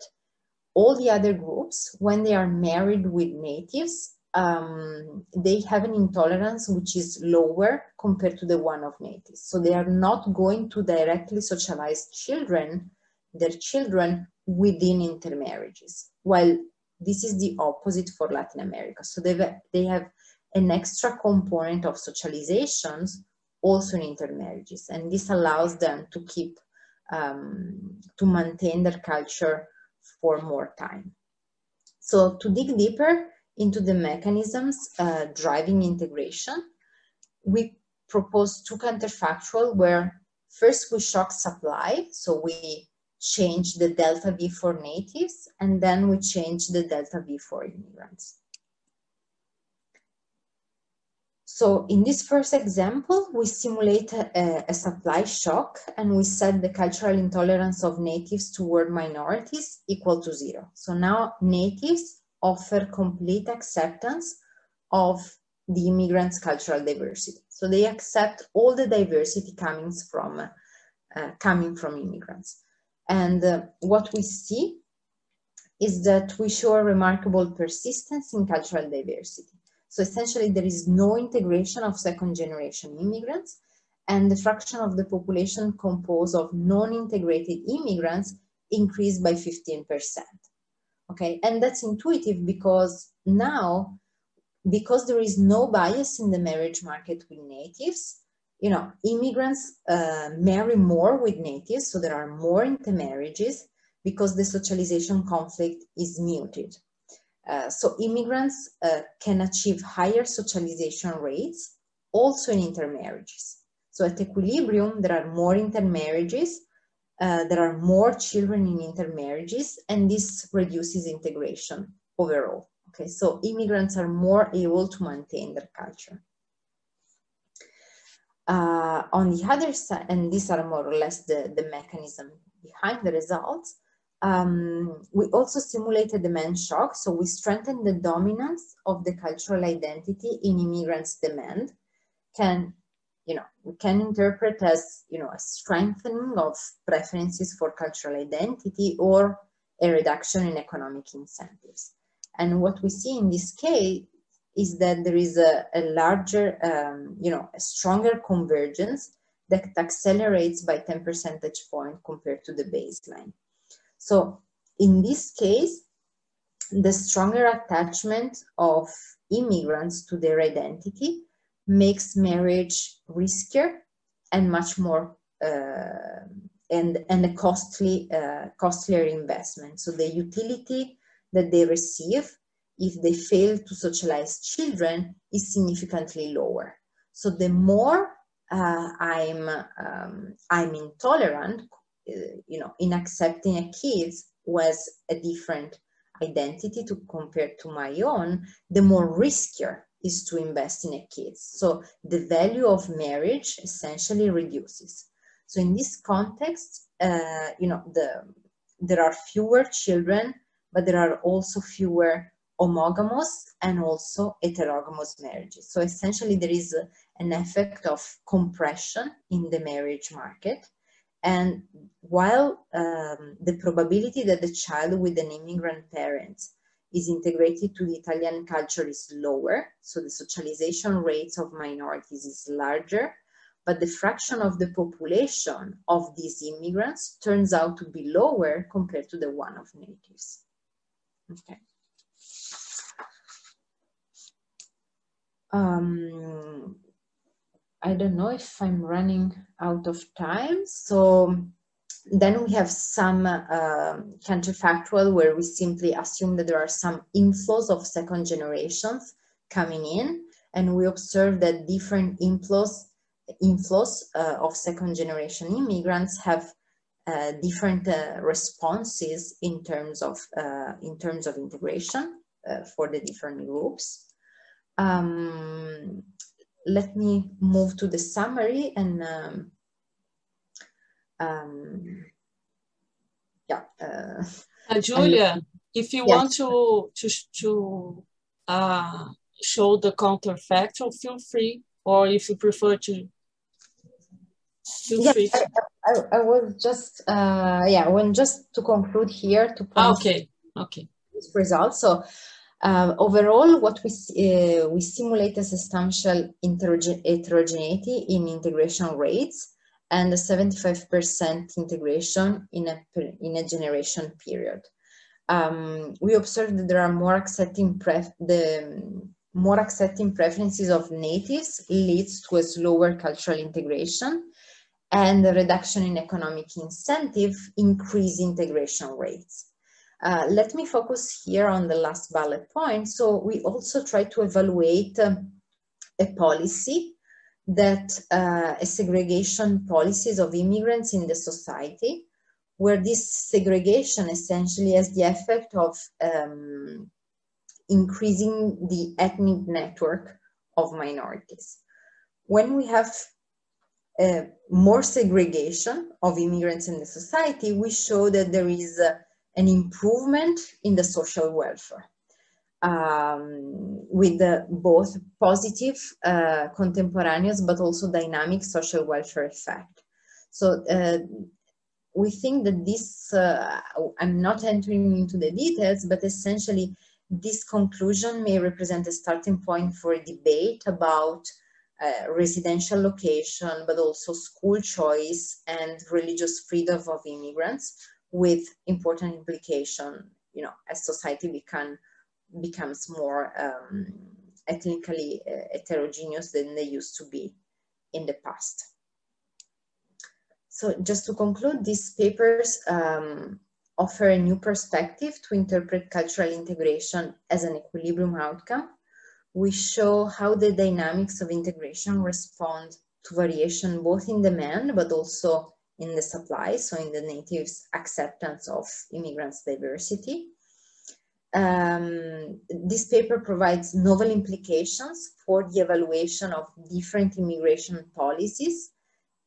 all the other groups, when they are married with natives, um, they have an intolerance which is lower compared to the one of natives. So they are not going to directly socialize children, their children within intermarriages, while this is the opposite for Latin America. So they they have an extra component of socializations also in intermarriages. And this allows them to keep, um, to maintain their culture for more time. So to dig deeper into the mechanisms uh, driving integration, we propose two counterfactual where first we shock supply. So we change the delta V for natives, and then we change the delta V for immigrants. So in this first example, we simulate a, a, supply shock and we set the cultural intolerance of natives toward minorities equal to zero. So now natives offer complete acceptance of the immigrants' cultural diversity. So they accept all the diversity coming from, uh, coming from immigrants. And uh, what we see is that we show a remarkable persistence in cultural diversity. So essentially there is no integration of second generation immigrants and the fraction of the population composed of non-integrated immigrants increased by 15%. Okay, and that's intuitive because now, because there is no bias in the marriage market with natives, you know, immigrants uh, marry more with natives, so there are more intermarriages because the socialization conflict is muted. Uh, so immigrants uh, can achieve higher socialization rates also in intermarriages. So at equilibrium, there are more intermarriages, uh, there are more children in intermarriages, and this reduces integration overall. Okay, so immigrants are more able to maintain their culture. Uh, on the other side, and these are more or less the, the mechanism behind the results, um, we also simulated demand shock. So we strengthened the dominance of the cultural identity in immigrants' demand. Can, you know, we can interpret as, you know, a strengthening of preferences for cultural identity or a reduction in economic incentives. And what we see in this case is that there is a, a larger, um, you know, a stronger convergence that accelerates by 10 percentage point compared to the baseline. So in this case, the stronger attachment of immigrants to their identity makes marriage riskier and much more uh, and and a costly uh, costlier investment. So the utility that they receive if they fail to socialize children is significantly lower. So the more uh, I'm um, I'm intolerant uh, you know, in accepting a kid was a different identity to compare to my own, the more riskier is to invest in a kid. So the value of marriage essentially reduces. So in this context, uh, you know, the, there are fewer children, but there are also fewer homogamous and also heterogamous marriages. So essentially there is a, an effect of compression in the marriage market and while um, the probability that the child with an immigrant parent is integrated to the Italian culture is lower, so the socialization rates of minorities is larger, but the fraction of the population of these immigrants turns out to be lower compared to the one of natives. Okay. Um, I don't know if I'm running out of time. So then we have some uh, counterfactual where we simply assume that there are some inflows of second generations coming in. And we observe that different inflows, inflows uh, of second generation immigrants have uh, different uh, responses in terms of, uh, in terms of integration uh, for the different groups. Um, let me move to the summary and um, um, yeah. Uh, uh, Giulia, if you yes. want to to to uh, show the counterfactual, feel free, or if you prefer to. Feel free. I, I, I was just uh, yeah, want just to conclude here to point okay, okay. This result. So uh, overall, what we, uh, we simulate a substantial heterogeneity in integration rates and a 75% integration in a, in a generation period. Um, we observe that there are more accepting the more accepting preferences of natives leads to a slower cultural integration and the reduction in economic incentive increase integration rates. Uh, let me focus here on the last bullet point. So we also try to evaluate um, a policy that uh, segregation policies of immigrants in the society, where this segregation essentially has the effect of um, increasing the ethnic network of minorities. When we have uh, more segregation of immigrants in the society, we show that there is an improvement in the social welfare. Um, with both positive uh, contemporaneous but also dynamic social welfare effect. So uh, we think that this, uh, I'm not entering into the details, but essentially this conclusion may represent a starting point for a debate about uh, residential location, but also school choice and religious freedom of immigrants with important implication, you know, as society we become, becomes more um, ethnically uh, heterogeneous than they used to be in the past. So just to conclude, these papers um, offer a new perspective to interpret cultural integration as an equilibrium outcome. We show how the dynamics of integration respond to variation both in demand, but also in the supply, so in the natives' acceptance of immigrants' diversity. Um, this paper provides novel implications for the evaluation of different immigration policies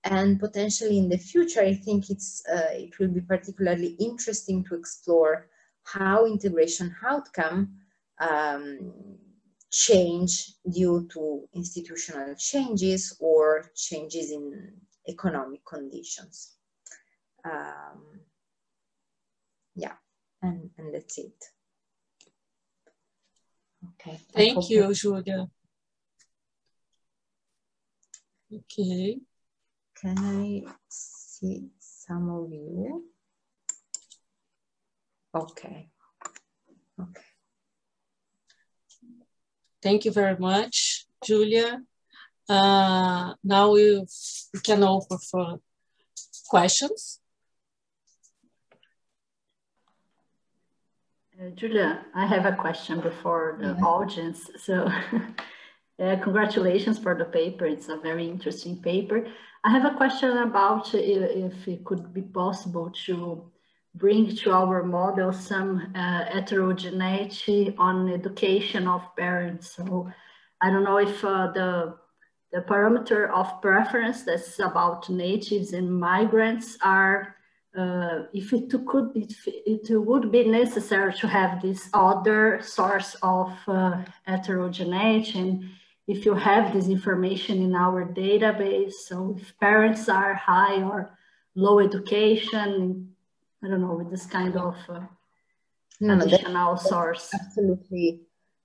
and potentially in the future, I think it's, uh, it will be particularly interesting to explore how integration outcome um, change due to institutional changes or changes in economic conditions. Um, yeah, and, and that's it. Okay. Thank you, Giulia. Okay. Can I see some of you? Okay. Okay. Thank you very much, Giulia. Uh, now we can open for questions. Uh, Giulia, I have a question before the yeah. audience. So uh, congratulations for the paper. It's a very interesting paper. I have a question about if it could be possible to bring to our model some uh, heterogeneity on education of parents. So I don't know if uh, the the parameter of preference that's about natives and migrants are uh, if it could be, it would be necessary to have this other source of uh, heterogeneity and if you have this information in our database. So if parents are high or low education, I don't know, with this kind of uh, no, additional source. Absolutely.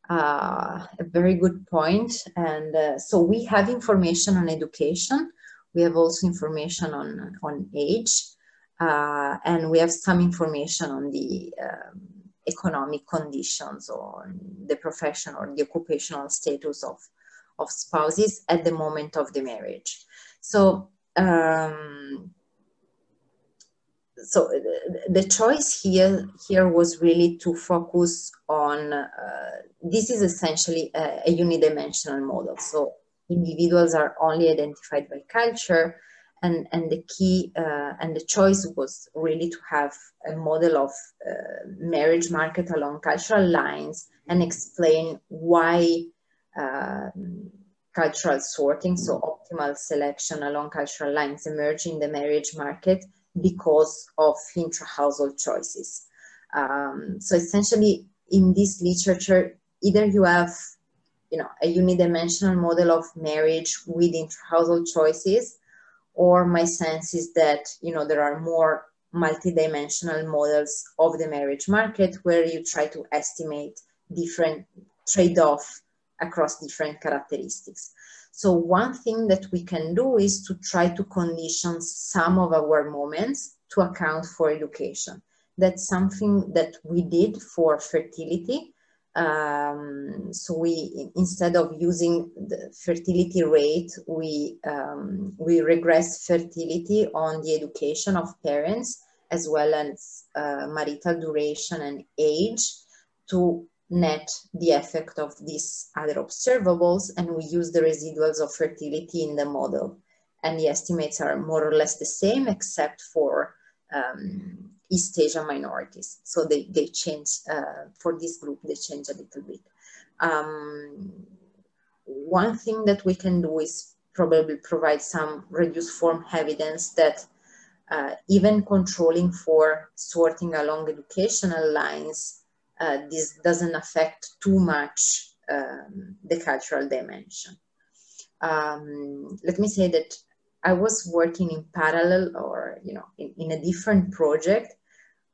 Uh, a very good point. And uh, so we have information on education. We have also information on, on age. Uh, and we have some information on the um, economic conditions or the profession or the occupational status of of spouses at the moment of the marriage. So, um, so the choice here here was really to focus on uh, this is essentially a, a, unidimensional model. So individuals are only identified by culture, and and the key uh, and the choice was really to have a model of uh, marriage market along cultural lines and explain why uh, cultural sorting, so optimal selection along cultural lines emerge in the marriage market because of intra-household choices. Um, so essentially in this literature, either you have you know, a unidimensional model of marriage with intra-household choices, or my sense is that, you know, there are more multidimensional models of the marriage market where you try to estimate different trade-off across different characteristics. So one thing that we can do is to try to condition some of our moments to account for education. That's something that we did for fertility. Um, so we, instead of using the fertility rate, we, um, we regress fertility on the education of parents as well as uh, marital duration and age to net the effect of these other observables and we use the residuals of fertility in the model. And the estimates are more or less the same except for um, East Asian minorities. So they, they change, uh, for this group, they change a little bit. Um, one thing that we can do is probably provide some reduced form evidence that uh, even controlling for sorting along educational lines uh, this doesn't affect too much um, the cultural dimension. Um, let me say that I was working in parallel or, you know, in, in a different project,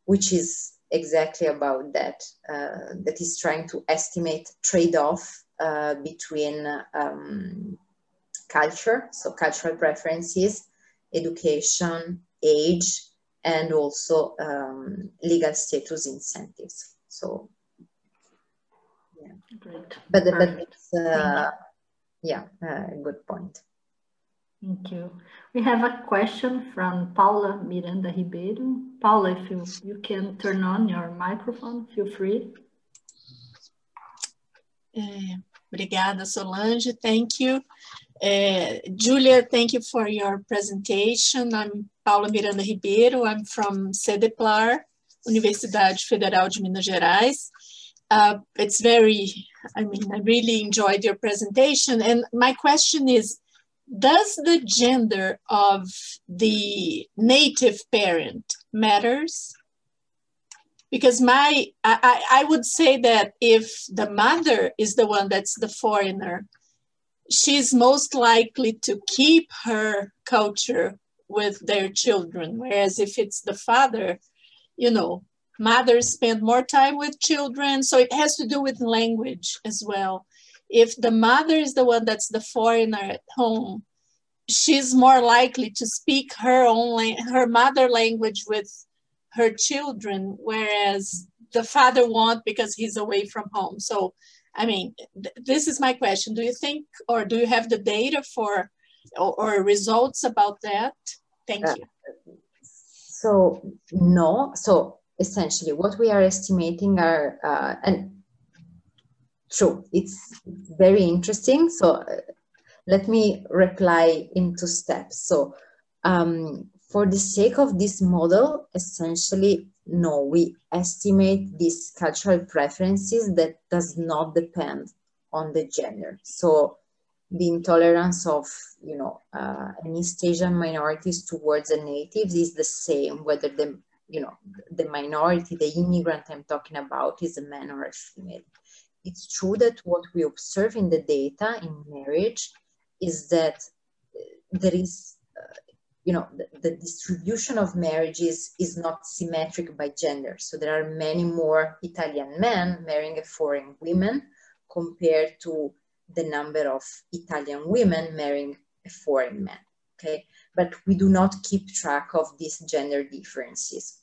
which is exactly about that, uh, that is trying to estimate trade-off uh, between um, culture, so cultural preferences, education, age, and also um, legal status incentives. So, yeah. Great. But, but it's, uh, yeah, a good point. Thank you. We have a question from Paula Miranda Ribeiro. Paula, if you, you can turn on your microphone, feel free. Obrigada, Solange. Thank you. É, Giulia, thank you for your presentation. I'm Paula Miranda Ribeiro. I'm from CEDEPLAR, Universidade Federal de Minas Gerais. Uh, it's very, I mean, I really enjoyed your presentation. And my question is, does the gender of the native parent matters? Because my, I, I would say that if the mother is the one that's the foreigner, she's most likely to keep her culture with their children. Whereas if it's the father, you know, mothers spend more time with children. So it has to do with language as well. If the mother is the one that's the foreigner at home, she's more likely to speak her own her mother language with her children, whereas the father won't because he's away from home. So, I mean, th this is my question. Do you think, or do you have the data for, or, or results about that? Thank uh, you. So, no. So, essentially, what we are estimating are, uh, and true, it's very interesting. So, uh, let me reply in two steps. So um, for the sake of this model, essentially, no, we estimate these cultural preferences that does not depend on the gender. So the intolerance of, you know, uh, an East Asian minorities towards the natives is the same, whether the, you know, the minority, the immigrant I'm talking about is a man or a female. It's true that what we observe in the data in marriage is that there is, uh, you know, the, the, distribution of marriages is not symmetric by gender. So there are many more Italian men marrying a foreign woman compared to the number of Italian women marrying a foreign man. Okay, but we do not keep track of these gender differences.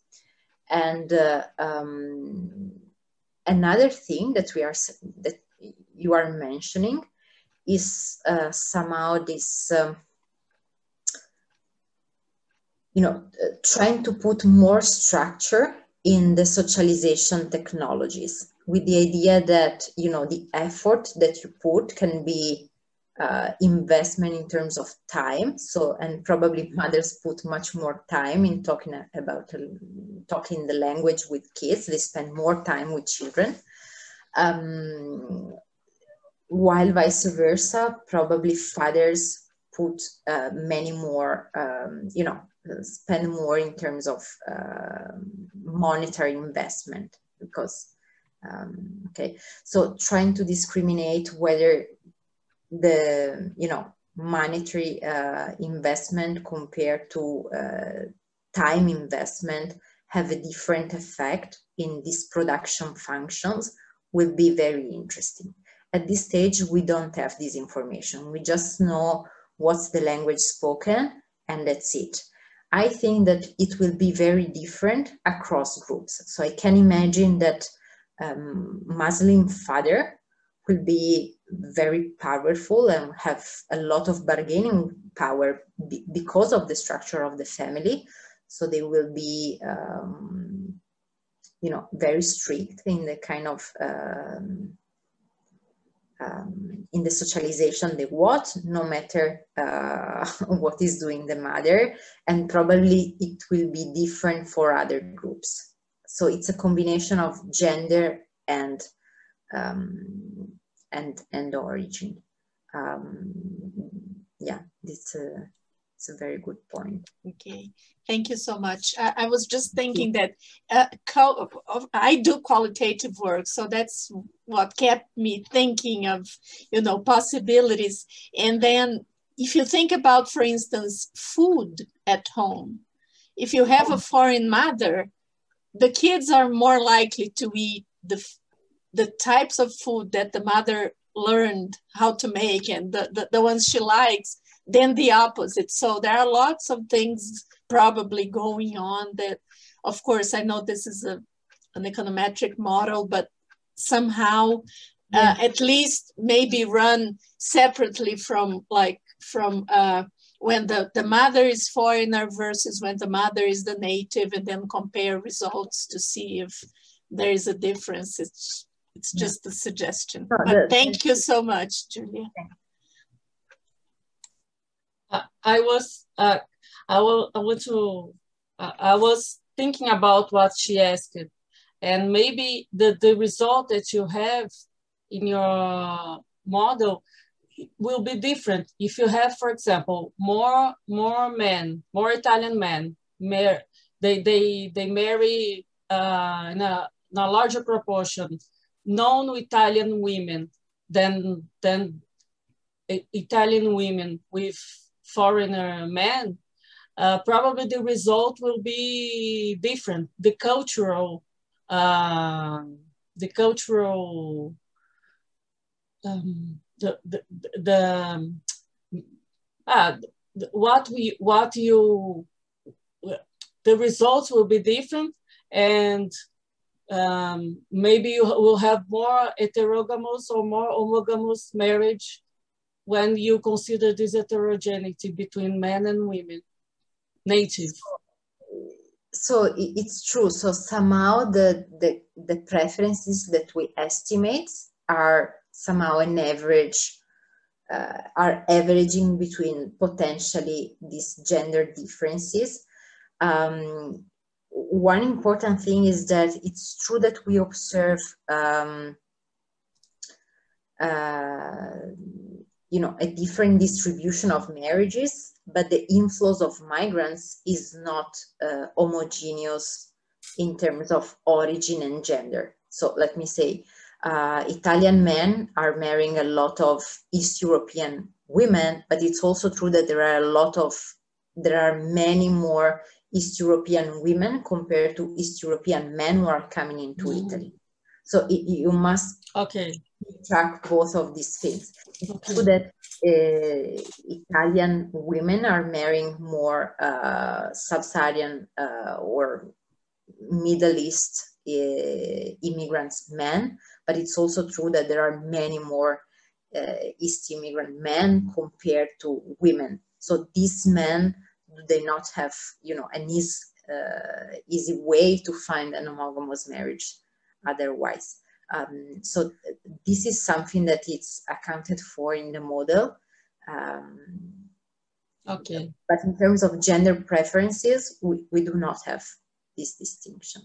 And uh, um, another thing that we are that you are mentioning is uh, somehow this, um, you know, uh, trying to put more structure in the socialization technologies with the idea that, you know, the effort that you put can be uh, investment in terms of time. So, and probably mothers put much more time in talking about uh, talking the language with kids. They spend more time with children. Um, while vice versa, probably fathers put uh, many more, um, you know, spend more in terms of uh, monetary investment because, um, okay, so trying to discriminate whether the, you know, monetary uh, investment compared to uh, time investment have a different effect in these production functions will be very interesting. At this stage, we don't have this information. We just know what's the language spoken and that's it. I think that it will be very different across groups. So I can imagine that um, Muslim father will be very powerful and have a lot of bargaining power because of the structure of the family. So they will be, um, you know, very strict in the kind of um, um, in the socialization the what, no matter uh, what is doing the mother, and probably it will be different for other groups. So it's a combination of gender and um, and and origin. Um, yeah, this uh, it's a very good point. Okay, thank you so much. I, I was just thinking that uh, I do qualitative work, so that's what kept me thinking of, you know, possibilities. And then if you think about, for instance, food at home, if you have a foreign mother, the kids are more likely to eat the, the types of food that the mother learned how to make and the, the, the ones she likes than the opposite. So there are lots of things probably going on that, of course, I know this is a, an econometric model, but somehow uh, at least maybe run separately from like from uh, when the, the mother is foreigner versus when the mother is the native and then compare results to see if there is a difference. It's, it's just a suggestion. But thank you so much, Giulia. Uh, I was, uh, I will, I want to, uh, I was thinking about what she asked and maybe the, the result that you have in your model will be different if you have, for example, more more men, more Italian men, mar- they they they marry uh, in, a, in a larger proportion non-Italian women than than Italian women with foreigner men. Uh, probably the result will be different. The cultural, uh, the cultural um, the the, the um, ah, what we what you the results will be different and um, maybe you will have more heterogamous or more homogamous marriage when you consider this heterogeneity between men and women. Native. So it's true. So somehow the the, the preferences that we estimate are somehow an average uh, are averaging between potentially these gender differences. Um, one important thing is that it's true that we observe, um, uh, you know, a different distribution of marriages, but the inflows of migrants is not uh, homogeneous in terms of origin and gender. So let me say, uh, Italian men are marrying a lot of East European women, but it's also true that there are a lot of, there are many more East European women compared to East European men who are coming into mm. Italy. So it, you must okay. track both of these things. Okay. So that uh, Italian women are marrying more uh, sub-Saharan uh, or Middle East uh, immigrants men, but it's also true that there are many more uh, East immigrant men compared to women. So these men, they not have, you know, an easy, uh, easy way to find an homogamous marriage otherwise. Um, so this is something that it's accounted for in the model. Um, okay. But in terms of gender preferences, we, we do not have this distinction.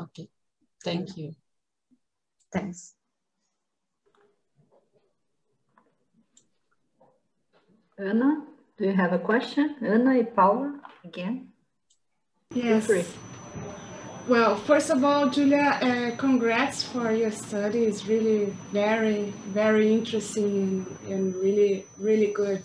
Okay, thank you. Thanks. Anna, do you have a question? Anna and Paula, again? Yes. Well, first of all, Giulia, uh, congrats for your study. It's really very, very interesting and really, really good.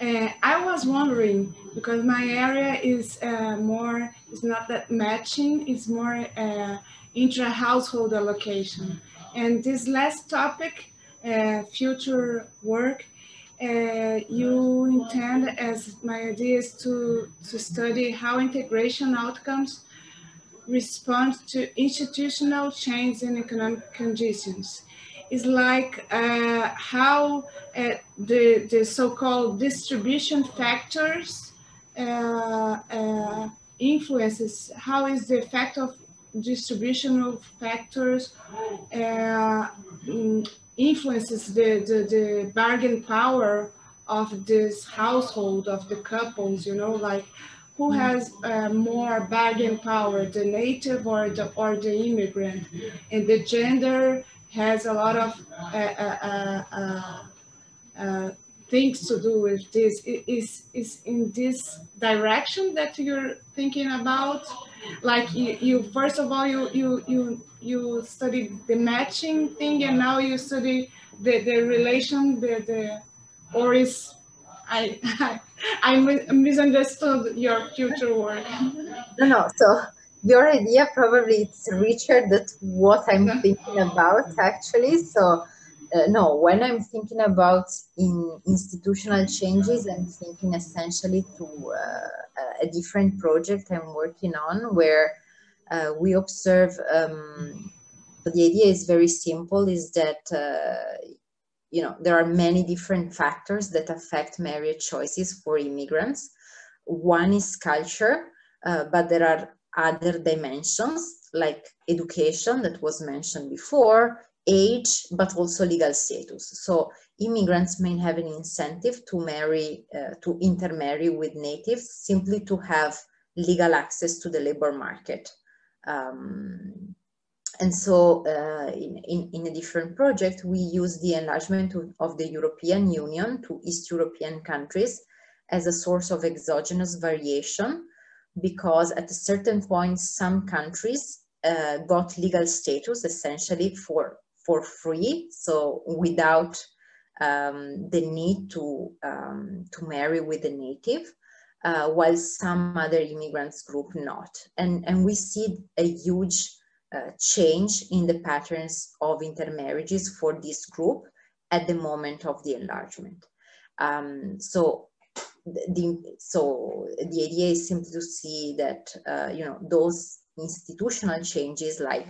Uh, I was wondering because my area is uh, more, it's not that matching, it's more uh, intra-household allocation. And this last topic, uh, future work, uh, you intend as my idea is to, to study how integration outcomes respond to institutional change in economic conditions. It's like uh, how uh, the, the so-called distribution factors uh, uh, influences, how is the effect of distributional factors uh, mm, influences the, the, the bargain power of this household, of the couples, you know, like who mm. has uh, more bargain power, the native or the, or the immigrant? And the gender has a lot of uh, uh, uh, uh things to do with this is is in this direction that you're thinking about like you, you first of all you you you you studied the matching thing and now you study the the relation the the or is i i, I misunderstood your future work. No no so your idea probably it's richer than what i'm thinking about actually so uh, no, when I'm thinking about in institutional changes, I'm thinking essentially to uh, a different project I'm working on where uh, we observe. Um, the idea is very simple: is that uh, you know there are many different factors that affect marriage choices for immigrants. One is culture, uh, but there are other dimensions like education that was mentioned before age, but also legal status. So immigrants may have an incentive to marry, uh, to intermarry with natives simply to have legal access to the labor market. Um, and so uh, in, in, in, a different project, we use the enlargement of the European Union to East European countries as a source of exogenous variation because at a certain point, some countries uh, got legal status essentially for for free, so without um, the need to, um, to marry with a native, uh, while some other immigrants group not. And, and we see a huge uh, change in the patterns of intermarriages for this group at the moment of the enlargement. Um, so the, so the idea is simply to see that, uh, you know, those institutional changes like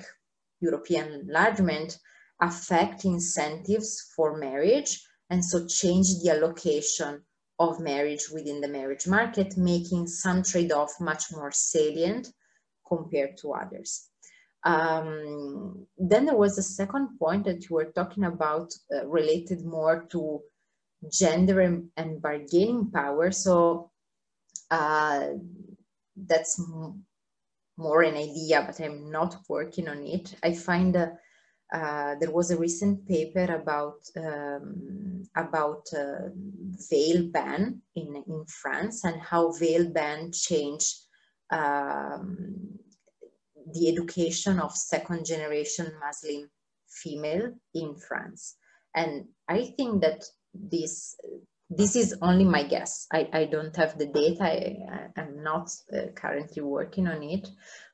European enlargement affect incentives for marriage and so change the allocation of marriage within the marriage market, making some trade-off much more salient compared to others. Um, then there was a second point that you were talking about uh, related more to gender and, and bargaining power. So uh, that's more an idea, but I'm not working on it. I find uh, uh, there was a recent paper about um, about uh, veil ban in in France and how veil ban changed um, the education of second generation Muslim female in France. And I think that this this is only my guess. I, I don't have the data. I, am not uh, currently working on it,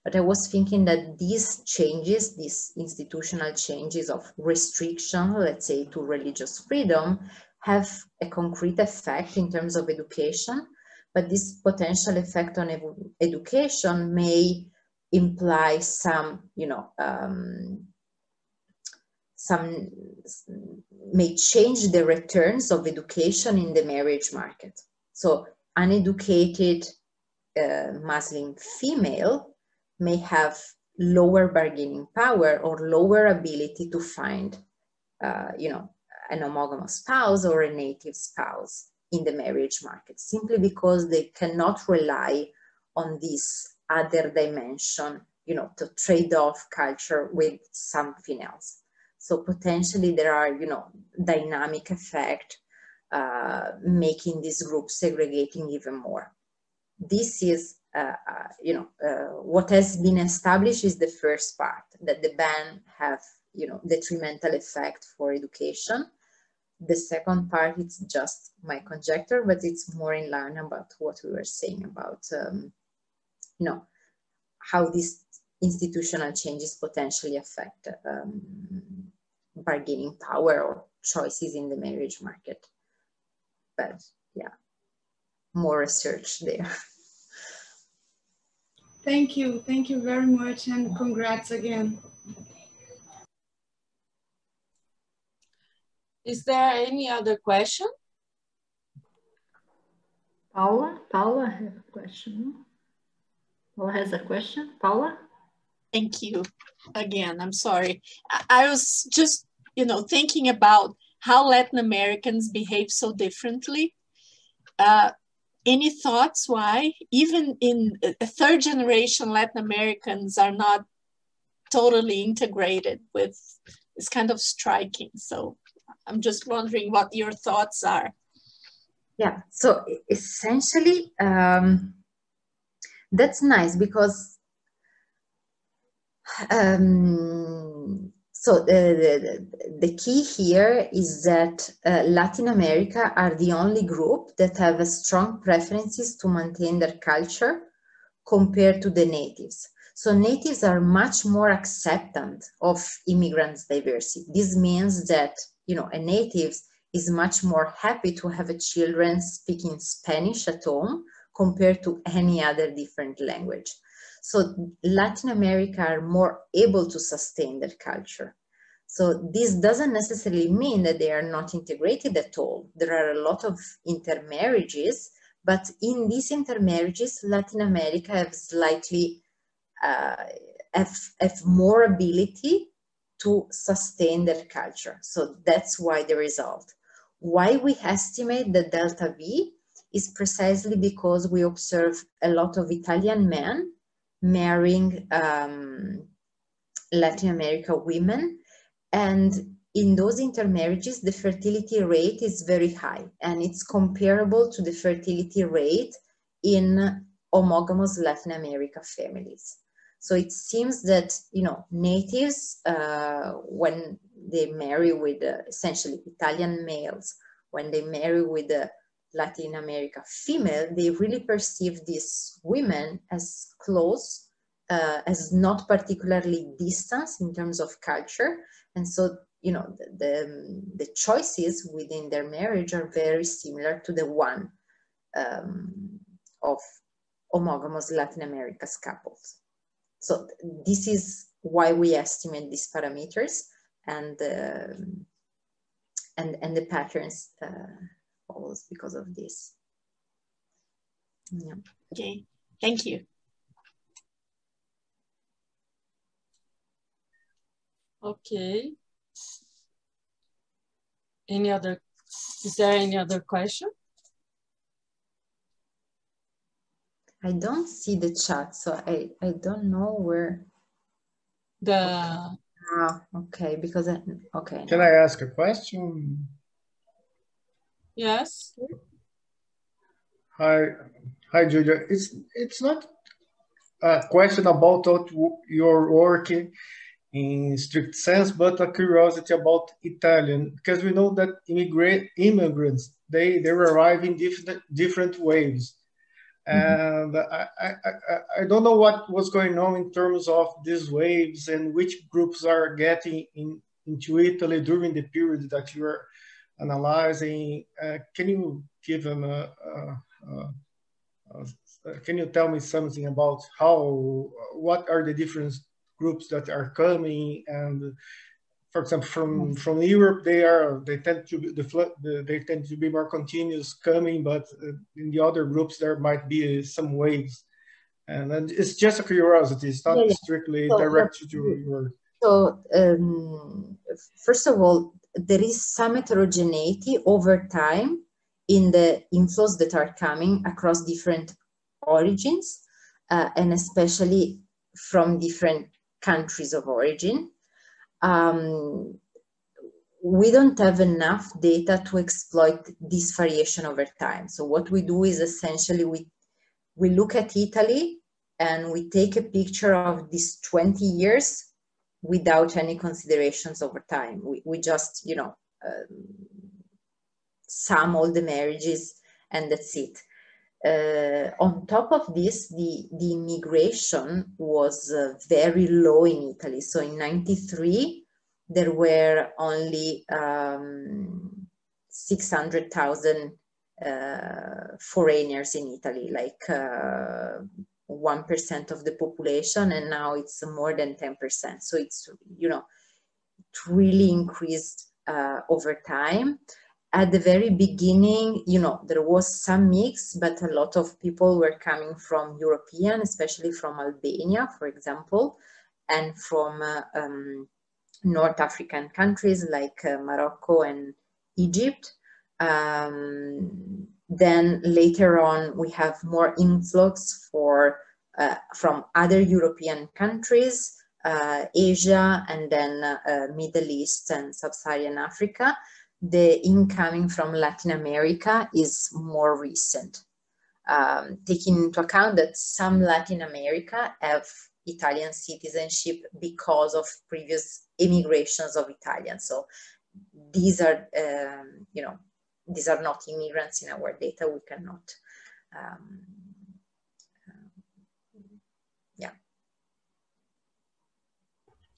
but I was thinking that these changes, these institutional changes of restriction, let's say to religious freedom, have a concrete effect in terms of education. But this potential effect on ed education may imply some, you know, um, some may change the returns of education in the marriage market. So uneducated uh, Muslim female may have lower bargaining power or lower ability to find, uh, you know, an homogamous spouse or a native spouse in the marriage market, simply because they cannot rely on this other dimension, you know, to trade off culture with something else. So potentially there are, you know, dynamic effect uh, making this group segregating even more. This is uh, uh, you know, uh, what has been established is the first part, that the ban have, you know, detrimental effect for education. The second part, it's just my conjecture, but it's more in line about what we were saying about, um, you know, how these institutional changes potentially affect um, bargaining power or choices in the marriage market. But yeah, more research there. Thank you. Thank you very much and congrats again. Is there any other question? Paula, Paula has a question. Paula has a question. Paula? Thank you again. I'm sorry. I, was just, you know, thinking about how Latin Americans behave so differently. Uh, any thoughts why even in a third generation latin americans are not totally integrated with it's kind of striking so i'm just wondering what your thoughts are Yeah, so essentially, um, that's nice because um, so the, the, the, key here is that uh, Latin America are the only group that have strong preferences to maintain their culture compared to the natives. So natives are much more acceptant of immigrants' diversity. This means that, you know, a native is much more happy to have a children speaking Spanish at home compared to any other different language. So Latin America are more able to sustain their culture. So this doesn't necessarily mean that they are not integrated at all. There are a lot of intermarriages, but in these intermarriages, Latin America have slightly uh, have, have more ability to sustain their culture. So that's why the result. Why we estimate the delta V is precisely because we observe a lot of Italian men marrying um, Latin America women. And in those intermarriages, the fertility rate is very high and it's comparable to the fertility rate in homogamous Latin America families. So it seems that, you know, natives, uh, when they marry with uh, essentially Italian males, when they marry with a Latin America female, they really perceive these women as close, uh, as not particularly distant in terms of culture. And so, you know, the, the, the choices within their marriage are very similar to the one um, of homogamous Latin America's couples. So this is why we estimate these parameters and, uh, and, and the patterns uh, follows because of this. Yeah. Okay, thank you. Okay. Any other, is there any other question? I don't see the chat, so I, I don't know where. The. Ah, okay, because I, okay. Can I ask a question? Yes. Hi, hi, Giulia. It's it's not a question about your work in strict sense, but a curiosity about Italian because we know that immigrant immigrants they they arrive in different different waves, mm-hmm. and I, I I I don't know what was going on in terms of these waves and which groups are getting in into Italy during the period that you are analyzing. Uh, can you give them a, a, a, can you tell me something about how, what are the different groups that are coming and for example, from from Europe, they are they tend to be the, the they tend to be more continuous coming, but uh, in the other groups there might be some waves, and, and it's just a curiosity. It's not yeah, strictly so, directed to your. So um, first of all, there is some heterogeneity over time in the inflows that are coming across different origins uh, and especially from different countries of origin. Um, we don't have enough data to exploit this variation over time. So what we do is essentially we, we look at Italy and we take a picture of these 20 years without any considerations over time. We, we just, you know, um, sum all the marriages and that's it. Uh, on top of this, the, the immigration was uh, very low in Italy. So in 93, there were only um, 600,000 uh, foreigners in Italy, like uh, 1% of the population and now it's more than 10%. So it's, you know, it really increased uh, over time. At the very beginning, you know, there was some mix, but a lot of people were coming from European, especially from Albania, for example, and from uh, um, North African countries like uh, Morocco and Egypt. Um, then later on, we have more influx for uh, from other European countries, uh, Asia, and then uh, Middle East and Sub-Saharan Africa. the incoming from Latin America is more recent, um, taking into account that some Latin America have Italian citizenship because of previous immigrations of Italians. So these are, um, you know, these are not immigrants in our data. We cannot. Um, yeah.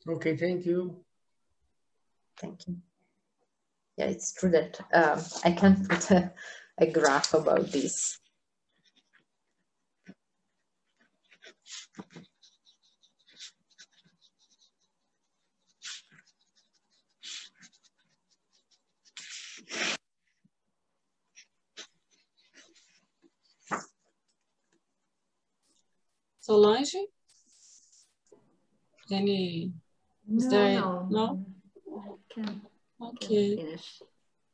Okay, thank you. Thank you. Yeah, it's true that um, I can put a, a graph about this. Solange? Any? Is no, there, no, no? I can, Okay. can finish.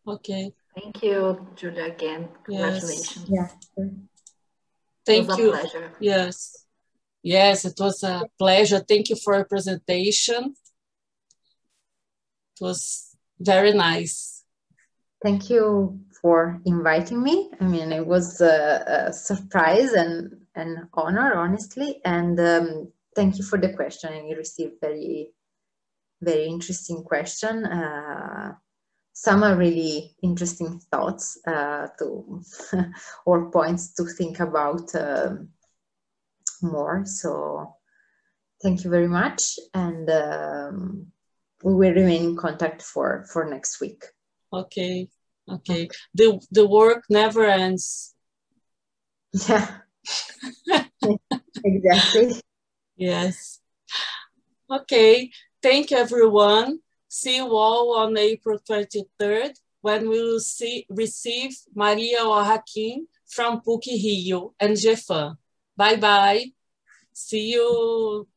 Okay. Thank you, Giulia, again. Yes. Congratulations. Yeah. Thank it was you. a pleasure. Yes. Yes, it was a pleasure. Thank you for your presentation. It was very nice. Thank you for inviting me. I mean, it was a, a surprise and an honor, honestly. And um, thank you for the question. I received very, very interesting question. Uh, some are really interesting thoughts uh, to or points to think about um, more. So thank you very much. And um, we will remain in contact for, for next week. Okay. Okay. The the work never ends. Yeah. Exactly. Yes. Okay. Thank you, everyone. See you all on April 23rd when we will see, receive Maria Joaquim from PUC Rio and GEFAM. Bye-bye. See you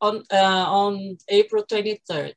on, uh, on April 23rd.